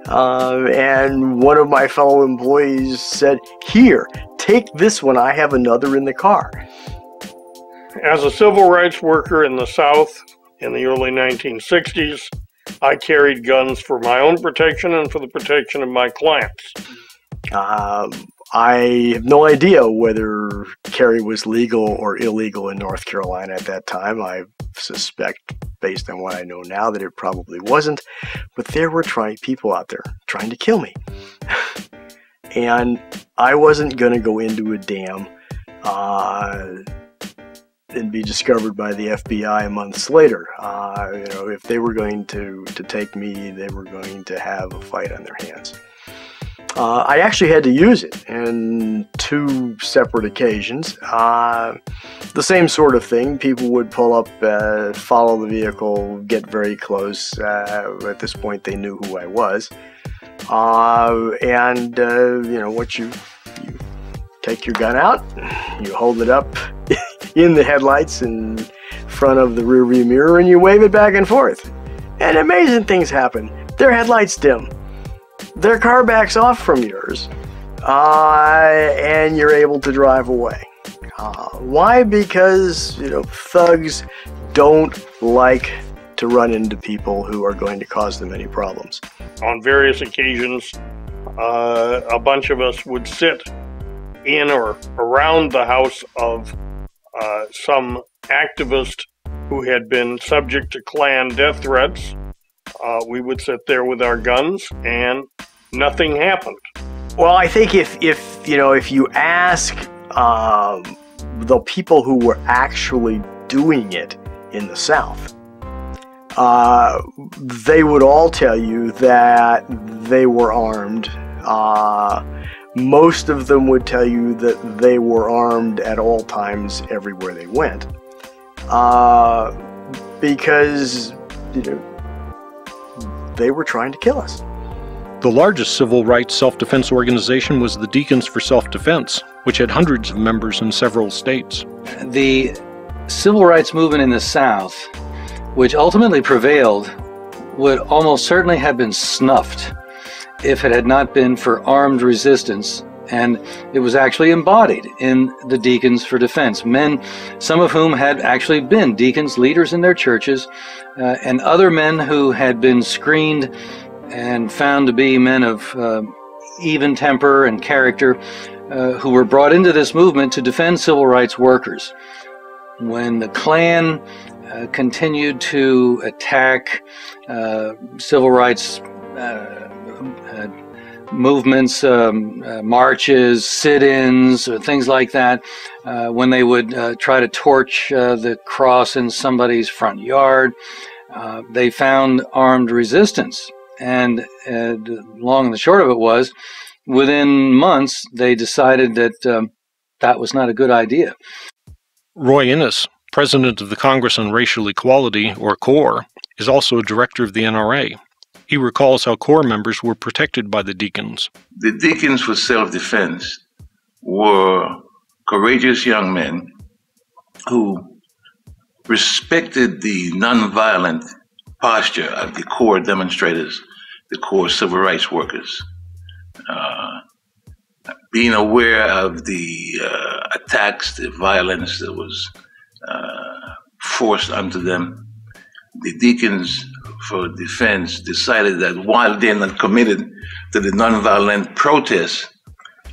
Uh, and one of my fellow employees said, Here, take this one, I have another in the car. As a civil rights worker in the South in the early 1960s, I carried guns for my own protection and for the protection of my clients. Um, I have no idea whether carry was legal or illegal in North Carolina at that time. I suspect, based on what I know now, that it probably wasn't. But there were trying people out there trying to kill me, and I wasn't going to go into a dam. Uh, and be discovered by the FBI months later. Uh, you know, if they were going to, to take me, they were going to have a fight on their hands. Uh, I actually had to use it in two separate occasions. Uh, the same sort of thing. People would pull up, uh, follow the vehicle, get very close. Uh, at this point, they knew who I was. Uh, and, uh, you know, what you, you take your gun out, you hold it up in the headlights in front of the rearview mirror and you wave it back and forth. And amazing things happen. Their headlights dim. Their car backs off from yours. Uh, and you're able to drive away. Uh, why? Because, you know, thugs don't like to run into people who are going to cause them any problems. On various occasions, uh, a bunch of us would sit in or around the house of uh, some activist who had been subject to Klan death threats. Uh, we would sit there with our guns, and nothing happened. Well, I think if if you know if you ask um, the people who were actually doing it in the South, uh, they would all tell you that they were armed. Uh, most of them would tell you that they were armed at all times everywhere they went. Uh, because, you know, they were trying to kill us. The largest civil rights self defense organization was the Deacons for Self Defense, which had hundreds of members in several states. The civil rights movement in the South, which ultimately prevailed, would almost certainly have been snuffed if it had not been for armed resistance. And it was actually embodied in the Deacons for Defense, men, some of whom had actually been deacons, leaders in their churches, uh, and other men who had been screened and found to be men of uh, even temper and character, uh, who were brought into this movement to defend civil rights workers. When the Klan uh, continued to attack uh, civil rights uh, movements, um, uh, marches, sit-ins, things like that, uh, when they would uh, try to torch the cross in somebody's front yard, they found armed resistance. And long and the short of it was, within months, they decided that um, that was not a good idea. Roy Innis, president of the Congress on Racial Equality, or CORE, is also a director of the NRA. He recalls how CORE members were protected by the deacons. The deacons for self defense were courageous young men who respected the nonviolent posture of the CORE demonstrators, the CORE civil rights workers. Uh, being aware of the uh, attacks, the violence that was uh, forced onto them, the deacons for Defense decided that while they're not committed to the nonviolent protests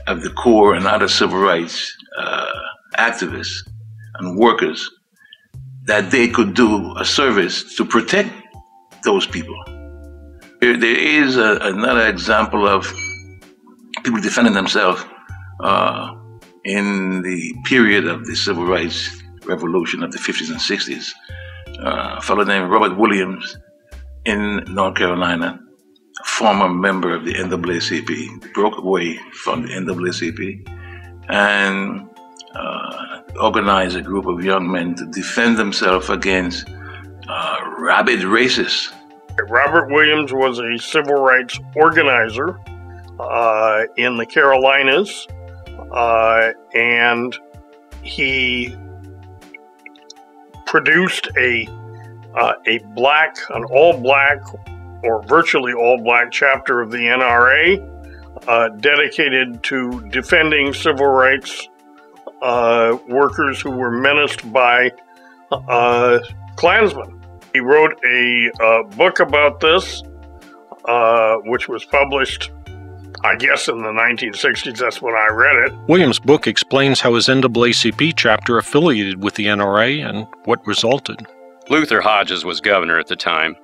of the CORE and other civil rights uh, activists and workers, that they could do a service to protect those people. There, there is a, another example of people defending themselves uh, in the period of the civil rights revolution of the 50s and 60s. Uh, a fellow named Robert Williams in North Carolina, former member of the NAACP, broke away from the NAACP and uh, organized a group of young men to defend themselves against uh, rabid racists. Robert Williams was a civil rights organizer uh, in the Carolinas, uh, and he produced a uh, a black, an all black, or virtually all black chapter of the NRA uh, dedicated to defending civil rights uh, workers who were menaced by uh, Klansmen. He wrote a uh, book about this, uh, which was published I guess in the 1960s, that's when I read it. Williams' book explains how his NAACP chapter affiliated with the NRA and what resulted. Luther Hodges was governor at the time.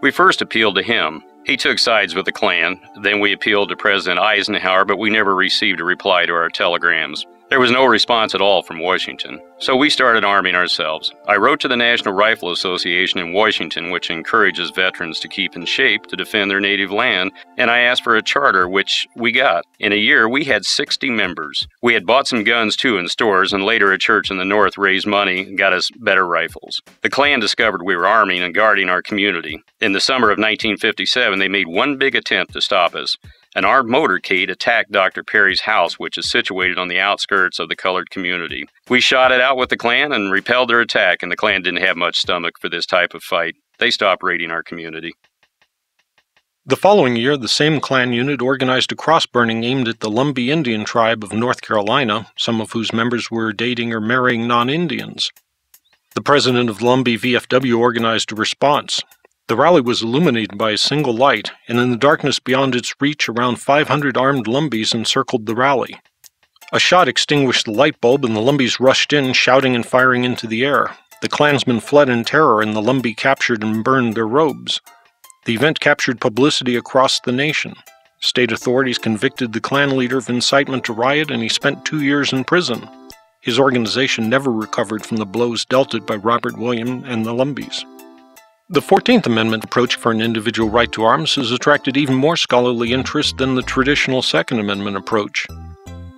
We first appealed to him. He took sides with the Klan. Then we appealed to President Eisenhower, but we never received a reply to our telegrams. There was no response at all from Washington, so we started arming ourselves. I wrote to the National Rifle Association in Washington, which encourages veterans to keep in shape to defend their native land, and I asked for a charter, which we got. In a year, we had 60 members. We had bought some guns too in stores, and later a church in the North raised money and got us better rifles. The Klan discovered we were arming and guarding our community. In the summer of 1957, they made one big attempt to stop us. An armed motorcade attacked Dr. Perry's house, which is situated on the outskirts of the colored community. We shot it out with the Klan and repelled their attack, and the Klan didn't have much stomach for this type of fight. They stopped raiding our community. The following year, the same Klan unit organized a cross burning aimed at the Lumbee Indian tribe of North Carolina, some of whose members were dating or marrying non Indians. The president of Lumbee VFW organized a response, the rally was illuminated by a single light, and in the darkness beyond its reach, around 500 armed Lumbees encircled the rally. A shot extinguished the light bulb, and the Lumbees rushed in, shouting and firing into the air. The Klansmen fled in terror, and the Lumbee captured and burned their robes. The event captured publicity across the nation. State authorities convicted the Klan leader of incitement to riot, and he spent two years in prison. His organization never recovered from the blows dealt it by Robert William and the Lumbees. The 14th Amendment approach for an individual right to arms has attracted even more scholarly interest than the traditional Second Amendment approach.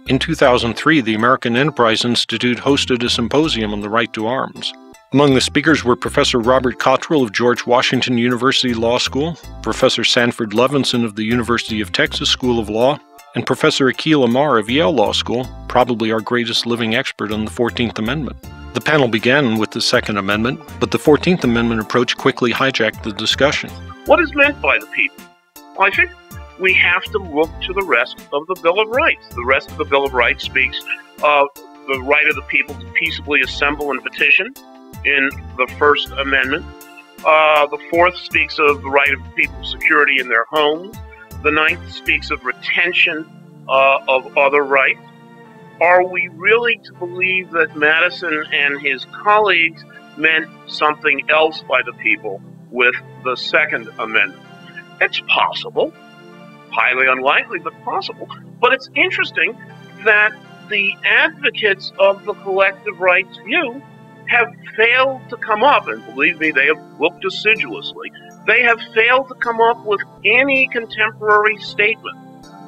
In 2003, the American Enterprise Institute hosted a symposium on the right to arms. Among the speakers were Professor Robert Cottrol of George Washington University Law School, Professor Sanford Levinson of the University of Texas School of Law, and Professor Akhil Amar of Yale Law School, probably our greatest living expert on the 14th Amendment. The panel began with the Second Amendment, but the 14th Amendment approach quickly hijacked the discussion. What is meant by the people? I think we have to look to the rest of the Bill of Rights. The rest of the Bill of Rights speaks of the right of the people to peaceably assemble and petition in the First Amendment. Uh, the fourth speaks of the right of people's security in their homes. The ninth speaks of retention uh, of other rights. Are we really to believe that Madison and his colleagues meant something else by the people with the Second Amendment? It's possible, highly unlikely, but possible. But it's interesting that the advocates of the collective rights view have failed to come up, and believe me, they have looked assiduously, they have failed to come up with any contemporary statement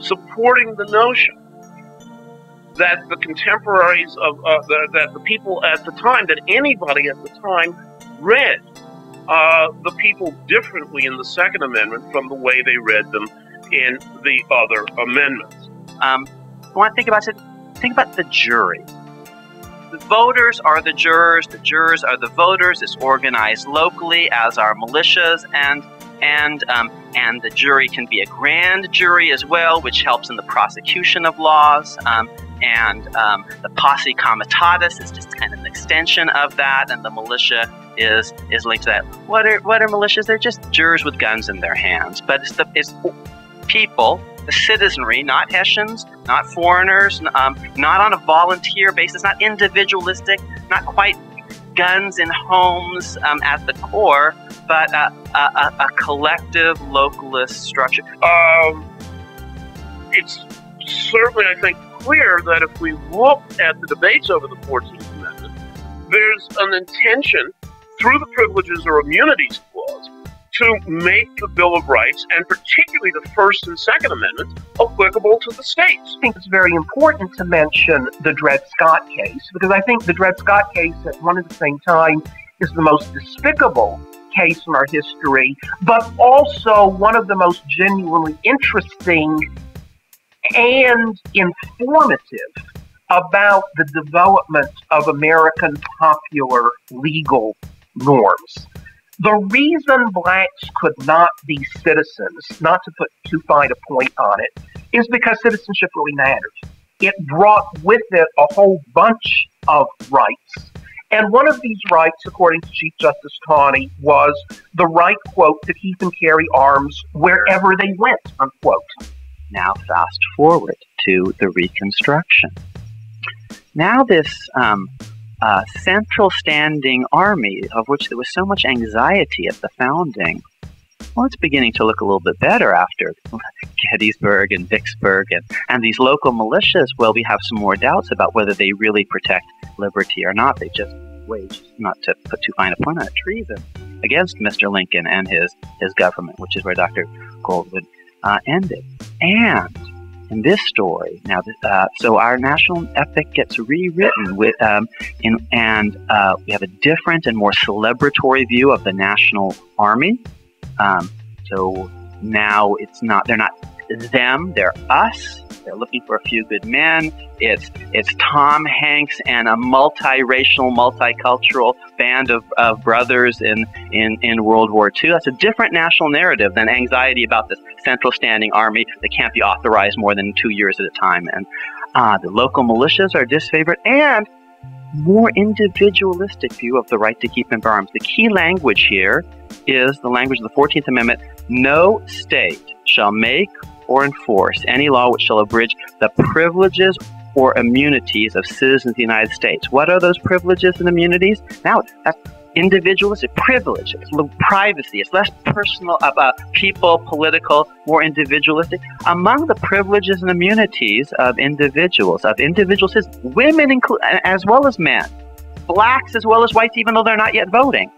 supporting the notion that the contemporaries of uh, the, that the people at the time, that anybody at the time read uh, the people differently in the Second Amendment from the way they read them in the other amendments. Um, want to think about it. Think about the jury. The voters are the jurors. The jurors are the voters. It's organized locally, as are militias, and and um, and the jury can be a grand jury as well, which helps in the prosecution of laws. Um, and um, the posse comitatus is just kind of an extension of that, and the militia is is linked to that. What are what are militias? They're just jurors with guns in their hands, but it's the it's people the citizenry, not Hessians, not foreigners, um, not on a volunteer basis, not individualistic, not quite guns in homes um, at the core, but a, a, a collective localist structure. Um, it's certainly, I think, clear that if we look at the debates over the 14th Amendment, there's an intention through the Privileges or Immunities Clause to make the Bill of Rights, and particularly the First and Second Amendments, applicable to the states. I think it's very important to mention the Dred Scott case because I think the Dred Scott case, at one and the same time, is the most despicable case in our history, but also one of the most genuinely interesting and informative about the development of American popular legal norms. The reason blacks could not be citizens, not to put too fine a point on it, is because citizenship really matters. It brought with it a whole bunch of rights. And one of these rights, according to Chief Justice Taney, was the right, quote, to keep and carry arms wherever they went, unquote. Now, fast forward to the Reconstruction. Now, this um, uh, central standing army, of which there was so much anxiety at the founding, well, it's beginning to look a little bit better after Gettysburg and Vicksburg and, and these local militias. Well, we have some more doubts about whether they really protect liberty or not. They just wage, not to put too fine a point on it, treason against Mr. Lincoln and his, his government, which is where Dr. Goldwin uh, ended. And in this story. Now, uh, so our national epic gets rewritten with, um, in, and uh, we have a different and more celebratory view of the national army. Um, so now it's not they're not them, they're us. They're looking for a few good men. It's it's Tom Hanks and a multiracial, multicultural band of, of brothers in, in, in World War II. That's a different national narrative than anxiety about this central standing army that can't be authorized more than two years at a time. And uh, the local militias are disfavored and more individualistic view of the right to keep and bear arms. The key language here is the language of the 14th Amendment. No state shall make or enforce any law which shall abridge the privileges or immunities of citizens of the United States. What are those privileges and immunities? Now, that's individualistic privilege. It's privacy. It's less personal about uh, people, political, more individualistic. Among the privileges and immunities of individuals, of individuals, women inclu- as well as men, blacks as well as whites, even though they're not yet voting,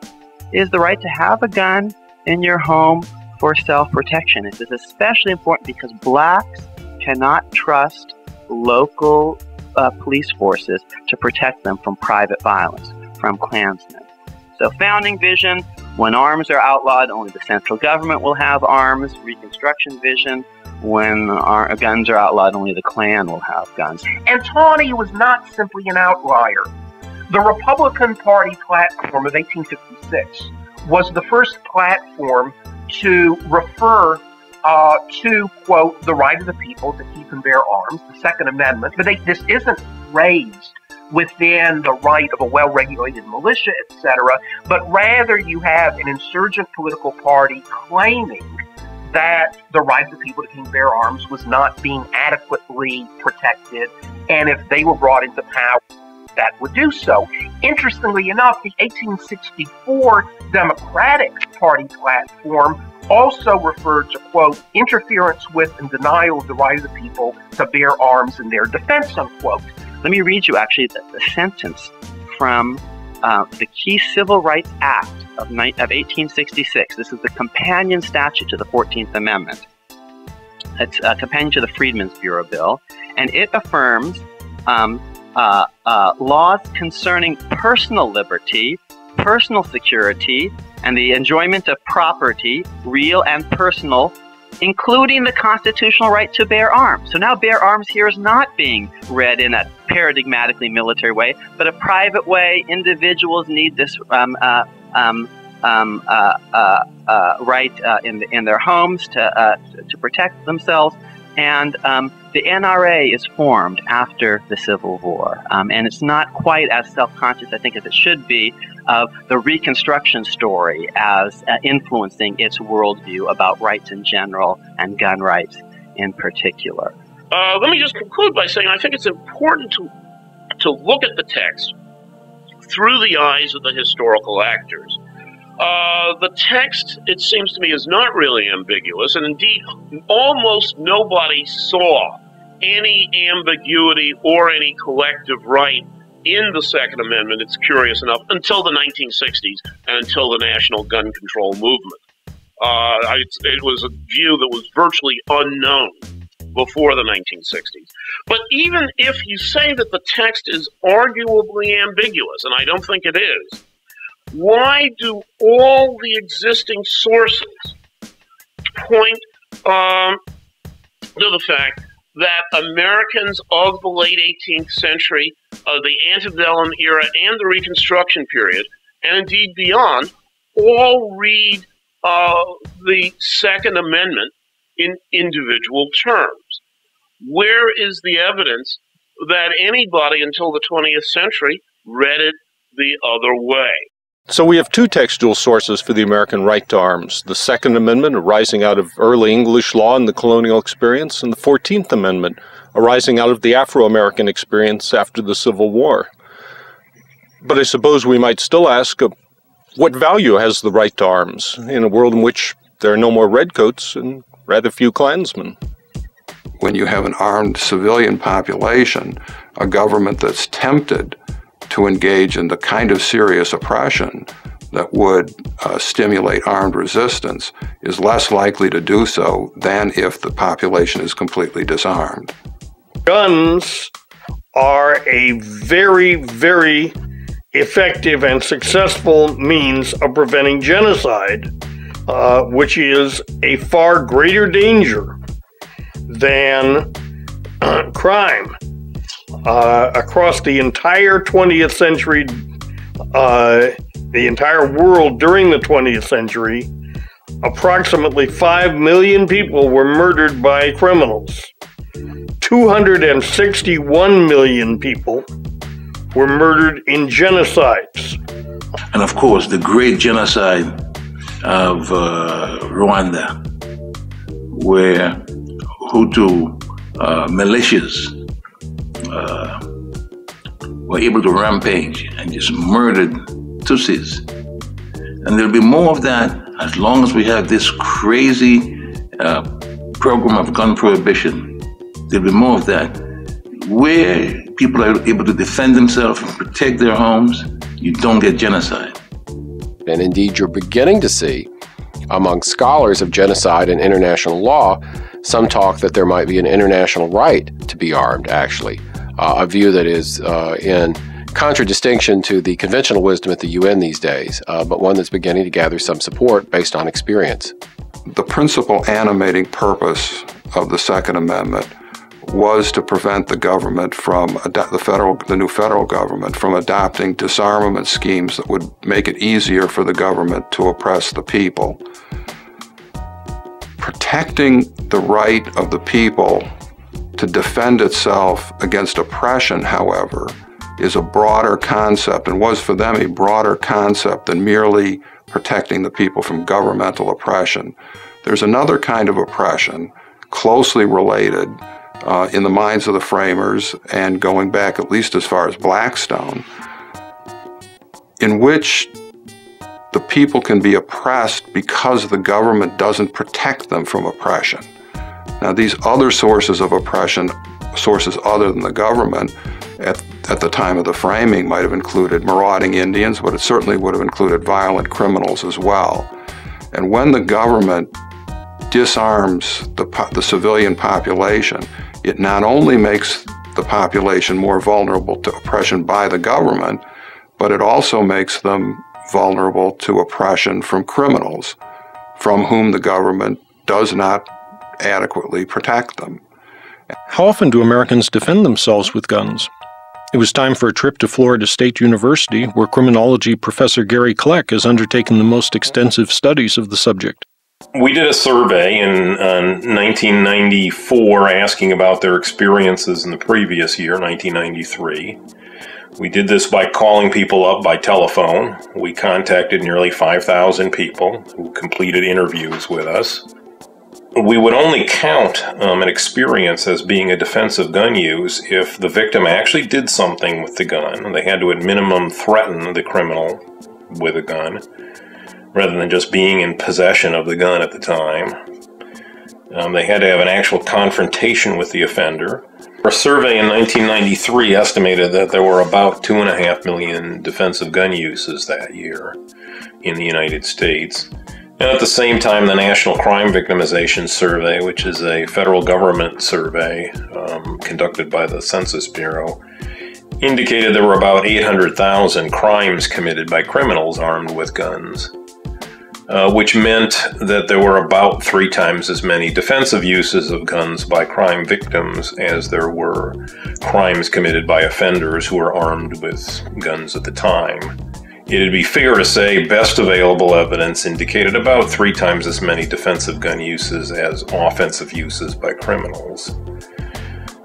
is the right to have a gun in your home for self protection. This is especially important because blacks cannot trust local uh, police forces to protect them from private violence, from Klansmen. So, founding vision when arms are outlawed, only the central government will have arms. Reconstruction vision when our, guns are outlawed, only the Klan will have guns. And Taney was not simply an outlier. The Republican Party platform of 1856 was the first platform to refer uh, to, quote, the right of the people to keep and bear arms, the Second Amendment, but they, this isn't raised within the right of a well regulated militia, etc., but rather you have an insurgent political party claiming that the right of the people to keep and bear arms was not being adequately protected, and if they were brought into power, that would do so. Interestingly enough, the 1864 Democratic Party platform also referred to, quote, interference with and denial of the right of the people to bear arms in their defense, unquote. Let me read you actually the, the sentence from uh, the Key Civil Rights Act of, ni- of 1866. This is the companion statute to the 14th Amendment. It's a companion to the Freedmen's Bureau Bill, and it affirms um, uh, uh, laws concerning personal liberty, personal security, and the enjoyment of property, real and personal, including the constitutional right to bear arms. So now bear arms here is not being read in a paradigmatically military way, but a private way. Individuals need this um, uh, um, um, uh, uh, uh right uh, in, the, in their homes to, uh, to protect themselves. And um, the NRA is formed after the Civil War, um, and it's not quite as self-conscious, I think, as it should be of the Reconstruction story as uh, influencing its worldview about rights in general and gun rights in particular. Uh, let me just conclude by saying I think it's important to to look at the text through the eyes of the historical actors. Uh, the text, it seems to me, is not really ambiguous, and indeed, almost nobody saw any ambiguity or any collective right in the Second Amendment, it's curious enough, until the 1960s and until the national gun control movement. Uh, it was a view that was virtually unknown before the 1960s. But even if you say that the text is arguably ambiguous, and I don't think it is, why do all the existing sources point um, to the fact that Americans of the late 18th century, of the antebellum era, and the Reconstruction period, and indeed beyond, all read uh, the Second Amendment in individual terms. Where is the evidence that anybody until the 20th century read it the other way? So we have two textual sources for the American right to arms the Second Amendment, arising out of early English law and the colonial experience, and the Fourteenth Amendment, arising out of the Afro American experience after the Civil War. But I suppose we might still ask uh, what value has the right to arms in a world in which there are no more redcoats and rather few Klansmen? When you have an armed civilian population, a government that's tempted to engage in the kind of serious oppression that would uh, stimulate armed resistance is less likely to do so than if the population is completely disarmed. Guns are a very, very effective and successful means of preventing genocide, uh, which is a far greater danger than uh, crime uh, across the entire 20th century, uh, the entire world during the 20th century, approximately 5 million people were murdered by criminals. 261 million people were murdered in genocides. And of course, the great genocide of uh, Rwanda, where Hutu uh, militias uh, were able to rampage and just murdered Tutsis. And there'll be more of that as long as we have this crazy uh, program of gun prohibition. There'll be more of that. Where people are able to defend themselves and protect their homes, you don't get genocide. And indeed, you're beginning to see among scholars of genocide and international law some talk that there might be an international right to be armed, actually a view that is uh, in contradistinction to the conventional wisdom at the UN these days, uh, but one that's beginning to gather some support based on experience. The principal animating purpose of the Second Amendment was to prevent the government from the federal the new federal government from adopting disarmament schemes that would make it easier for the government to oppress the people protecting the right of the people to defend itself against oppression however is a broader concept and was for them a broader concept than merely protecting the people from governmental oppression there's another kind of oppression closely related uh, in the minds of the framers and going back at least as far as Blackstone, in which the people can be oppressed because the government doesn't protect them from oppression. Now, these other sources of oppression, sources other than the government, at, at the time of the framing might have included marauding Indians, but it certainly would have included violent criminals as well. And when the government disarms the, the civilian population, it not only makes the population more vulnerable to oppression by the government, but it also makes them vulnerable to oppression from criminals from whom the government does not adequately protect them. How often do Americans defend themselves with guns? It was time for a trip to Florida State University, where criminology professor Gary Kleck has undertaken the most extensive studies of the subject. We did a survey in uh, 1994 asking about their experiences in the previous year, 1993. We did this by calling people up by telephone. We contacted nearly 5,000 people who completed interviews with us. We would only count um, an experience as being a defensive gun use if the victim actually did something with the gun. They had to, at minimum, threaten the criminal with a gun rather than just being in possession of the gun at the time. Um, they had to have an actual confrontation with the offender. A survey in 1993 estimated that there were about 2.5 million defensive gun uses that year in the United States. And at the same time, the National Crime Victimization Survey, which is a federal government survey um, conducted by the Census Bureau, indicated there were about 800,000 crimes committed by criminals armed with guns uh, which meant that there were about three times as many defensive uses of guns by crime victims as there were crimes committed by offenders who were armed with guns at the time. It'd be fair to say best available evidence indicated about three times as many defensive gun uses as offensive uses by criminals.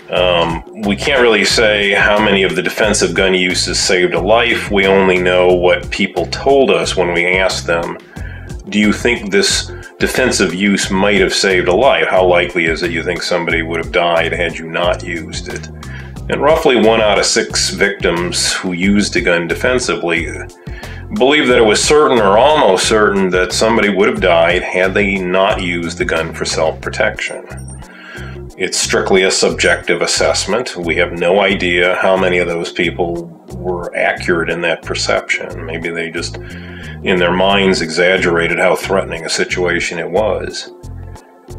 Um, we can't really say how many of the defensive gun uses saved a life. We only know what people told us when we asked them do you think this defensive use might have saved a life? How likely is it you think somebody would have died had you not used it? And roughly one out of six victims who used a gun defensively believe that it was certain or almost certain that somebody would have died had they not used the gun for self protection. It's strictly a subjective assessment. We have no idea how many of those people were accurate in that perception. Maybe they just in their minds exaggerated how threatening a situation it was.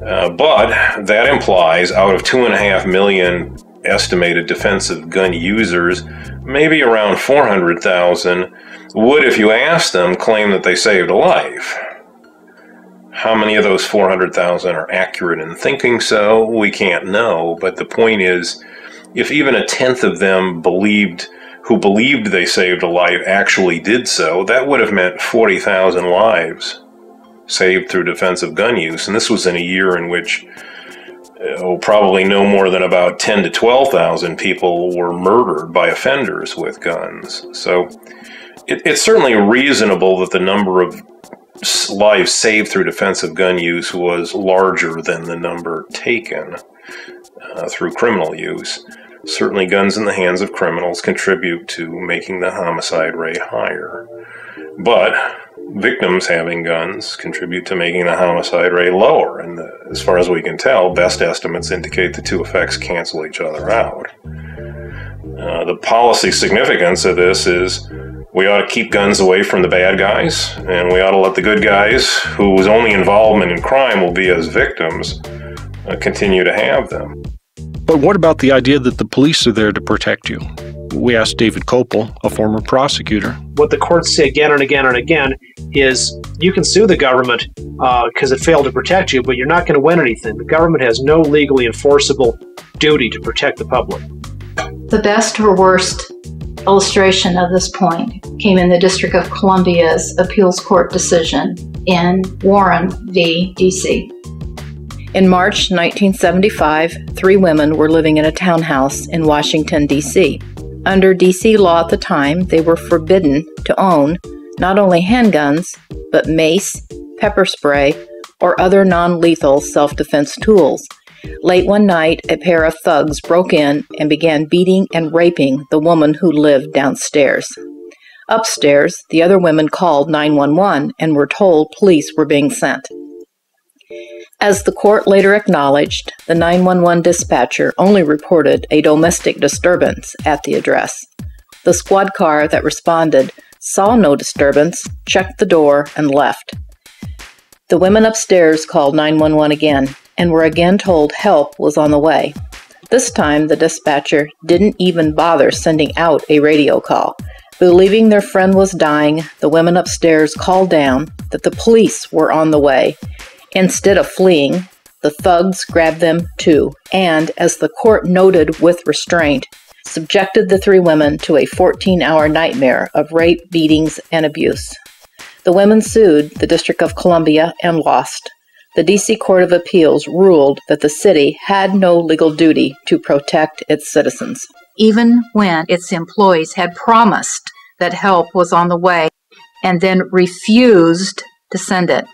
Uh, but that implies out of two and a half million estimated defensive gun users, maybe around 400,000 would, if you asked them, claim that they saved a life. How many of those 400,000 are accurate in thinking so? We can't know, but the point is if even a tenth of them believed who believed they saved a life actually did so, that would have meant 40,000 lives saved through defensive gun use. And this was in a year in which oh, probably no more than about 10 to 12,000 people were murdered by offenders with guns. So it, it's certainly reasonable that the number of lives saved through defensive gun use was larger than the number taken uh, through criminal use. Certainly, guns in the hands of criminals contribute to making the homicide rate higher. But victims having guns contribute to making the homicide rate lower. And the, as far as we can tell, best estimates indicate the two effects cancel each other out. Uh, the policy significance of this is we ought to keep guns away from the bad guys, and we ought to let the good guys, whose only involvement in crime will be as victims, uh, continue to have them. But what about the idea that the police are there to protect you? We asked David Kopel, a former prosecutor. What the courts say again and again and again is you can sue the government because uh, it failed to protect you, but you're not going to win anything. The government has no legally enforceable duty to protect the public. The best or worst illustration of this point came in the District of Columbia's appeals court decision in Warren v. DC. In March 1975, three women were living in a townhouse in Washington, D.C. Under D.C. law at the time, they were forbidden to own not only handguns, but mace, pepper spray, or other non lethal self defense tools. Late one night, a pair of thugs broke in and began beating and raping the woman who lived downstairs. Upstairs, the other women called 911 and were told police were being sent. As the court later acknowledged, the 911 dispatcher only reported a domestic disturbance at the address. The squad car that responded saw no disturbance, checked the door, and left. The women upstairs called 911 again and were again told help was on the way. This time, the dispatcher didn't even bother sending out a radio call. Believing their friend was dying, the women upstairs called down that the police were on the way. Instead of fleeing, the thugs grabbed them too, and, as the court noted with restraint, subjected the three women to a 14 hour nightmare of rape, beatings, and abuse. The women sued the District of Columbia and lost. The D.C. Court of Appeals ruled that the city had no legal duty to protect its citizens. Even when its employees had promised that help was on the way and then refused to send it.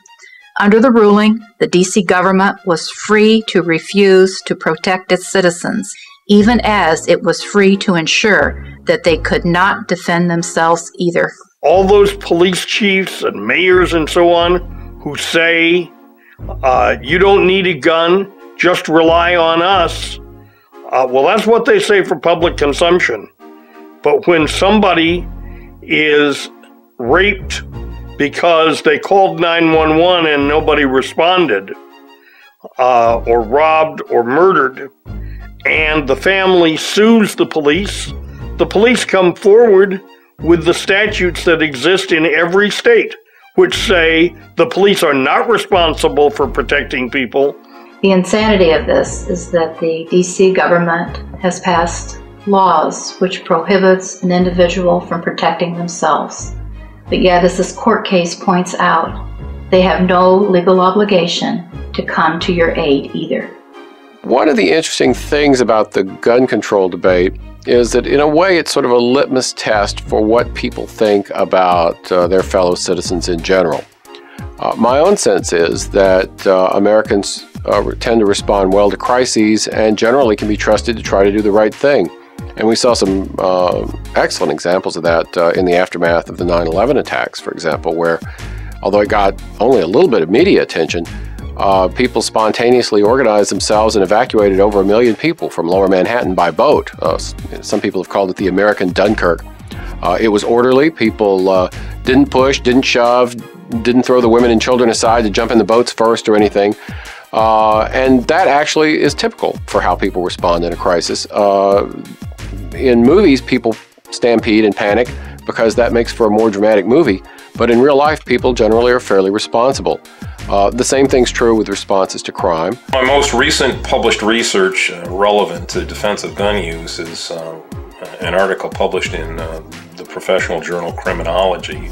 Under the ruling, the DC government was free to refuse to protect its citizens, even as it was free to ensure that they could not defend themselves either. All those police chiefs and mayors and so on who say, uh, you don't need a gun, just rely on us. Uh, well, that's what they say for public consumption. But when somebody is raped because they called 911 and nobody responded, uh, or robbed or murdered, and the family sues the police, the police come forward with the statutes that exist in every state, which say the police are not responsible for protecting people. The insanity of this is that the DC government has passed laws which prohibits an individual from protecting themselves. But yet, as this court case points out, they have no legal obligation to come to your aid either. One of the interesting things about the gun control debate is that, in a way, it's sort of a litmus test for what people think about uh, their fellow citizens in general. Uh, my own sense is that uh, Americans uh, tend to respond well to crises and generally can be trusted to try to do the right thing. And we saw some uh, excellent examples of that uh, in the aftermath of the 9 11 attacks, for example, where although it got only a little bit of media attention, uh, people spontaneously organized themselves and evacuated over a million people from lower Manhattan by boat. Uh, some people have called it the American Dunkirk. Uh, it was orderly. People uh, didn't push, didn't shove, didn't throw the women and children aside to jump in the boats first or anything. Uh, and that actually is typical for how people respond in a crisis. Uh, in movies, people stampede and panic because that makes for a more dramatic movie. But in real life, people generally are fairly responsible. Uh, the same thing's true with responses to crime. My most recent published research uh, relevant to defensive gun use is uh, an article published in uh, the professional journal Criminology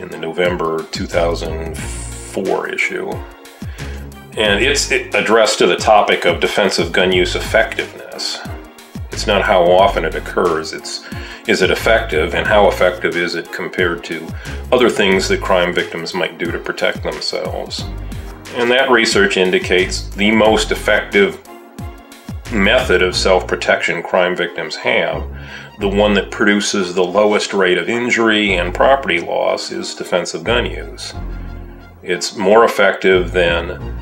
in the November 2004 issue. And it's addressed to the topic of defensive gun use effectiveness. It's not how often it occurs, it's is it effective and how effective is it compared to other things that crime victims might do to protect themselves. And that research indicates the most effective method of self protection crime victims have, the one that produces the lowest rate of injury and property loss, is defensive gun use. It's more effective than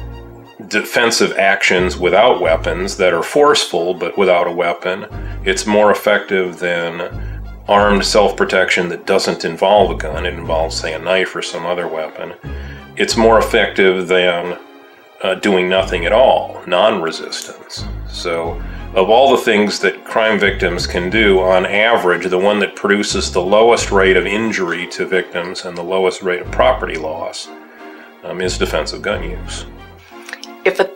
defensive actions without weapons that are forceful but without a weapon. It's more effective than armed self protection that doesn't involve a gun, it involves, say, a knife or some other weapon. It's more effective than uh, doing nothing at all, non resistance. So, of all the things that crime victims can do, on average, the one that produces the lowest rate of injury to victims and the lowest rate of property loss um, is defensive gun use.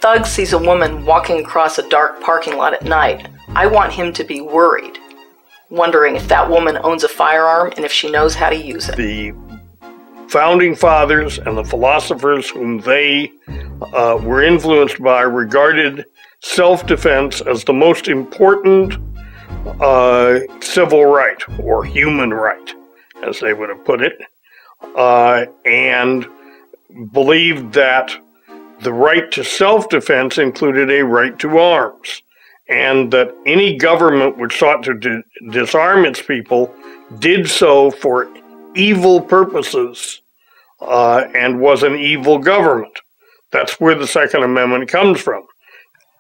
Thug sees a woman walking across a dark parking lot at night, I want him to be worried, wondering if that woman owns a firearm and if she knows how to use it. The founding fathers and the philosophers whom they uh, were influenced by regarded self defense as the most important uh, civil right or human right, as they would have put it, uh, and believed that the right to self defense included a right to arms, and that any government which sought to di- disarm its people did so for evil purposes uh, and was an evil government. That's where the Second Amendment comes from.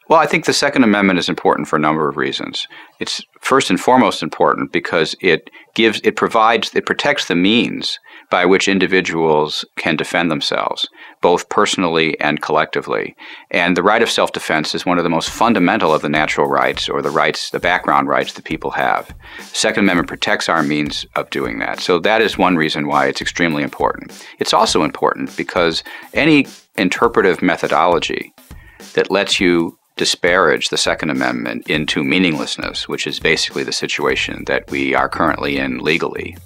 Well, I think the Second Amendment is important for a number of reasons. It's first and foremost important because it gives, it provides, it protects the means by which individuals can defend themselves, both personally and collectively. And the right of self defense is one of the most fundamental of the natural rights or the rights, the background rights that people have. The Second Amendment protects our means of doing that. So that is one reason why it's extremely important. It's also important because any interpretive methodology that lets you disparage the Second Amendment into meaninglessness, which is basically the situation that we are currently in legally,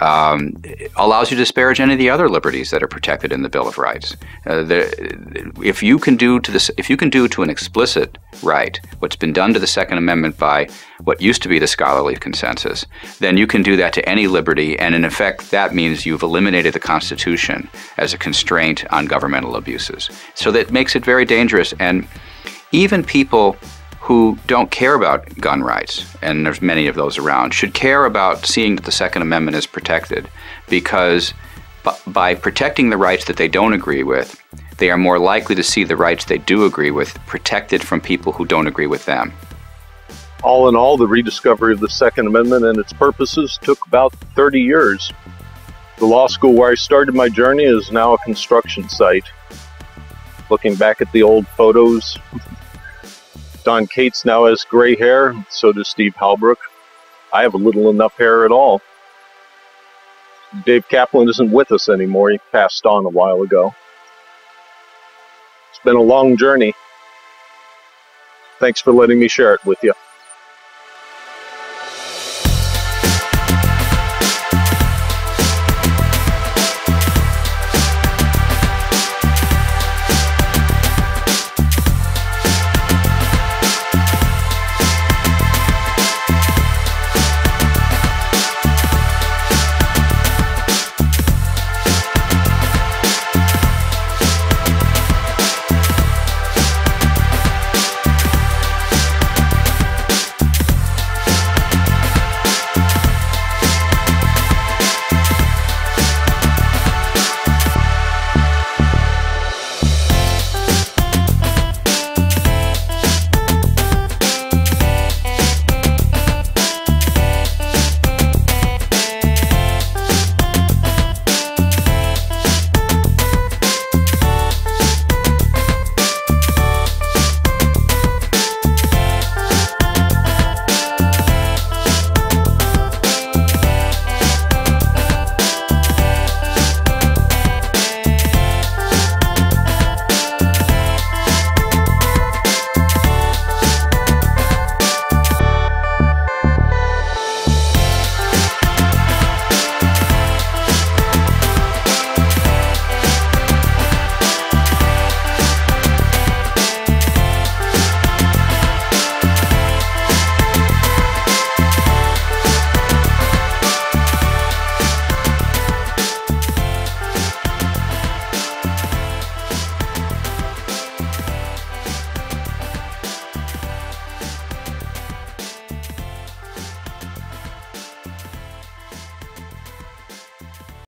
um, allows you to disparage any of the other liberties that are protected in the Bill of Rights. Uh, the, if you can do to this, if you can do to an explicit right what's been done to the Second Amendment by what used to be the scholarly consensus, then you can do that to any liberty, and in effect, that means you've eliminated the Constitution as a constraint on governmental abuses. So that makes it very dangerous and even people who don't care about gun rights, and there's many of those around, should care about seeing that the Second Amendment is protected because by protecting the rights that they don't agree with, they are more likely to see the rights they do agree with protected from people who don't agree with them. All in all, the rediscovery of the Second Amendment and its purposes took about 30 years. The law school where I started my journey is now a construction site. Looking back at the old photos, Don Kates now has gray hair, so does Steve Halbrook. I have a little enough hair at all. Dave Caplan isn't with us anymore. He passed on a while ago. It's been a long journey. Thanks for letting me share it with you.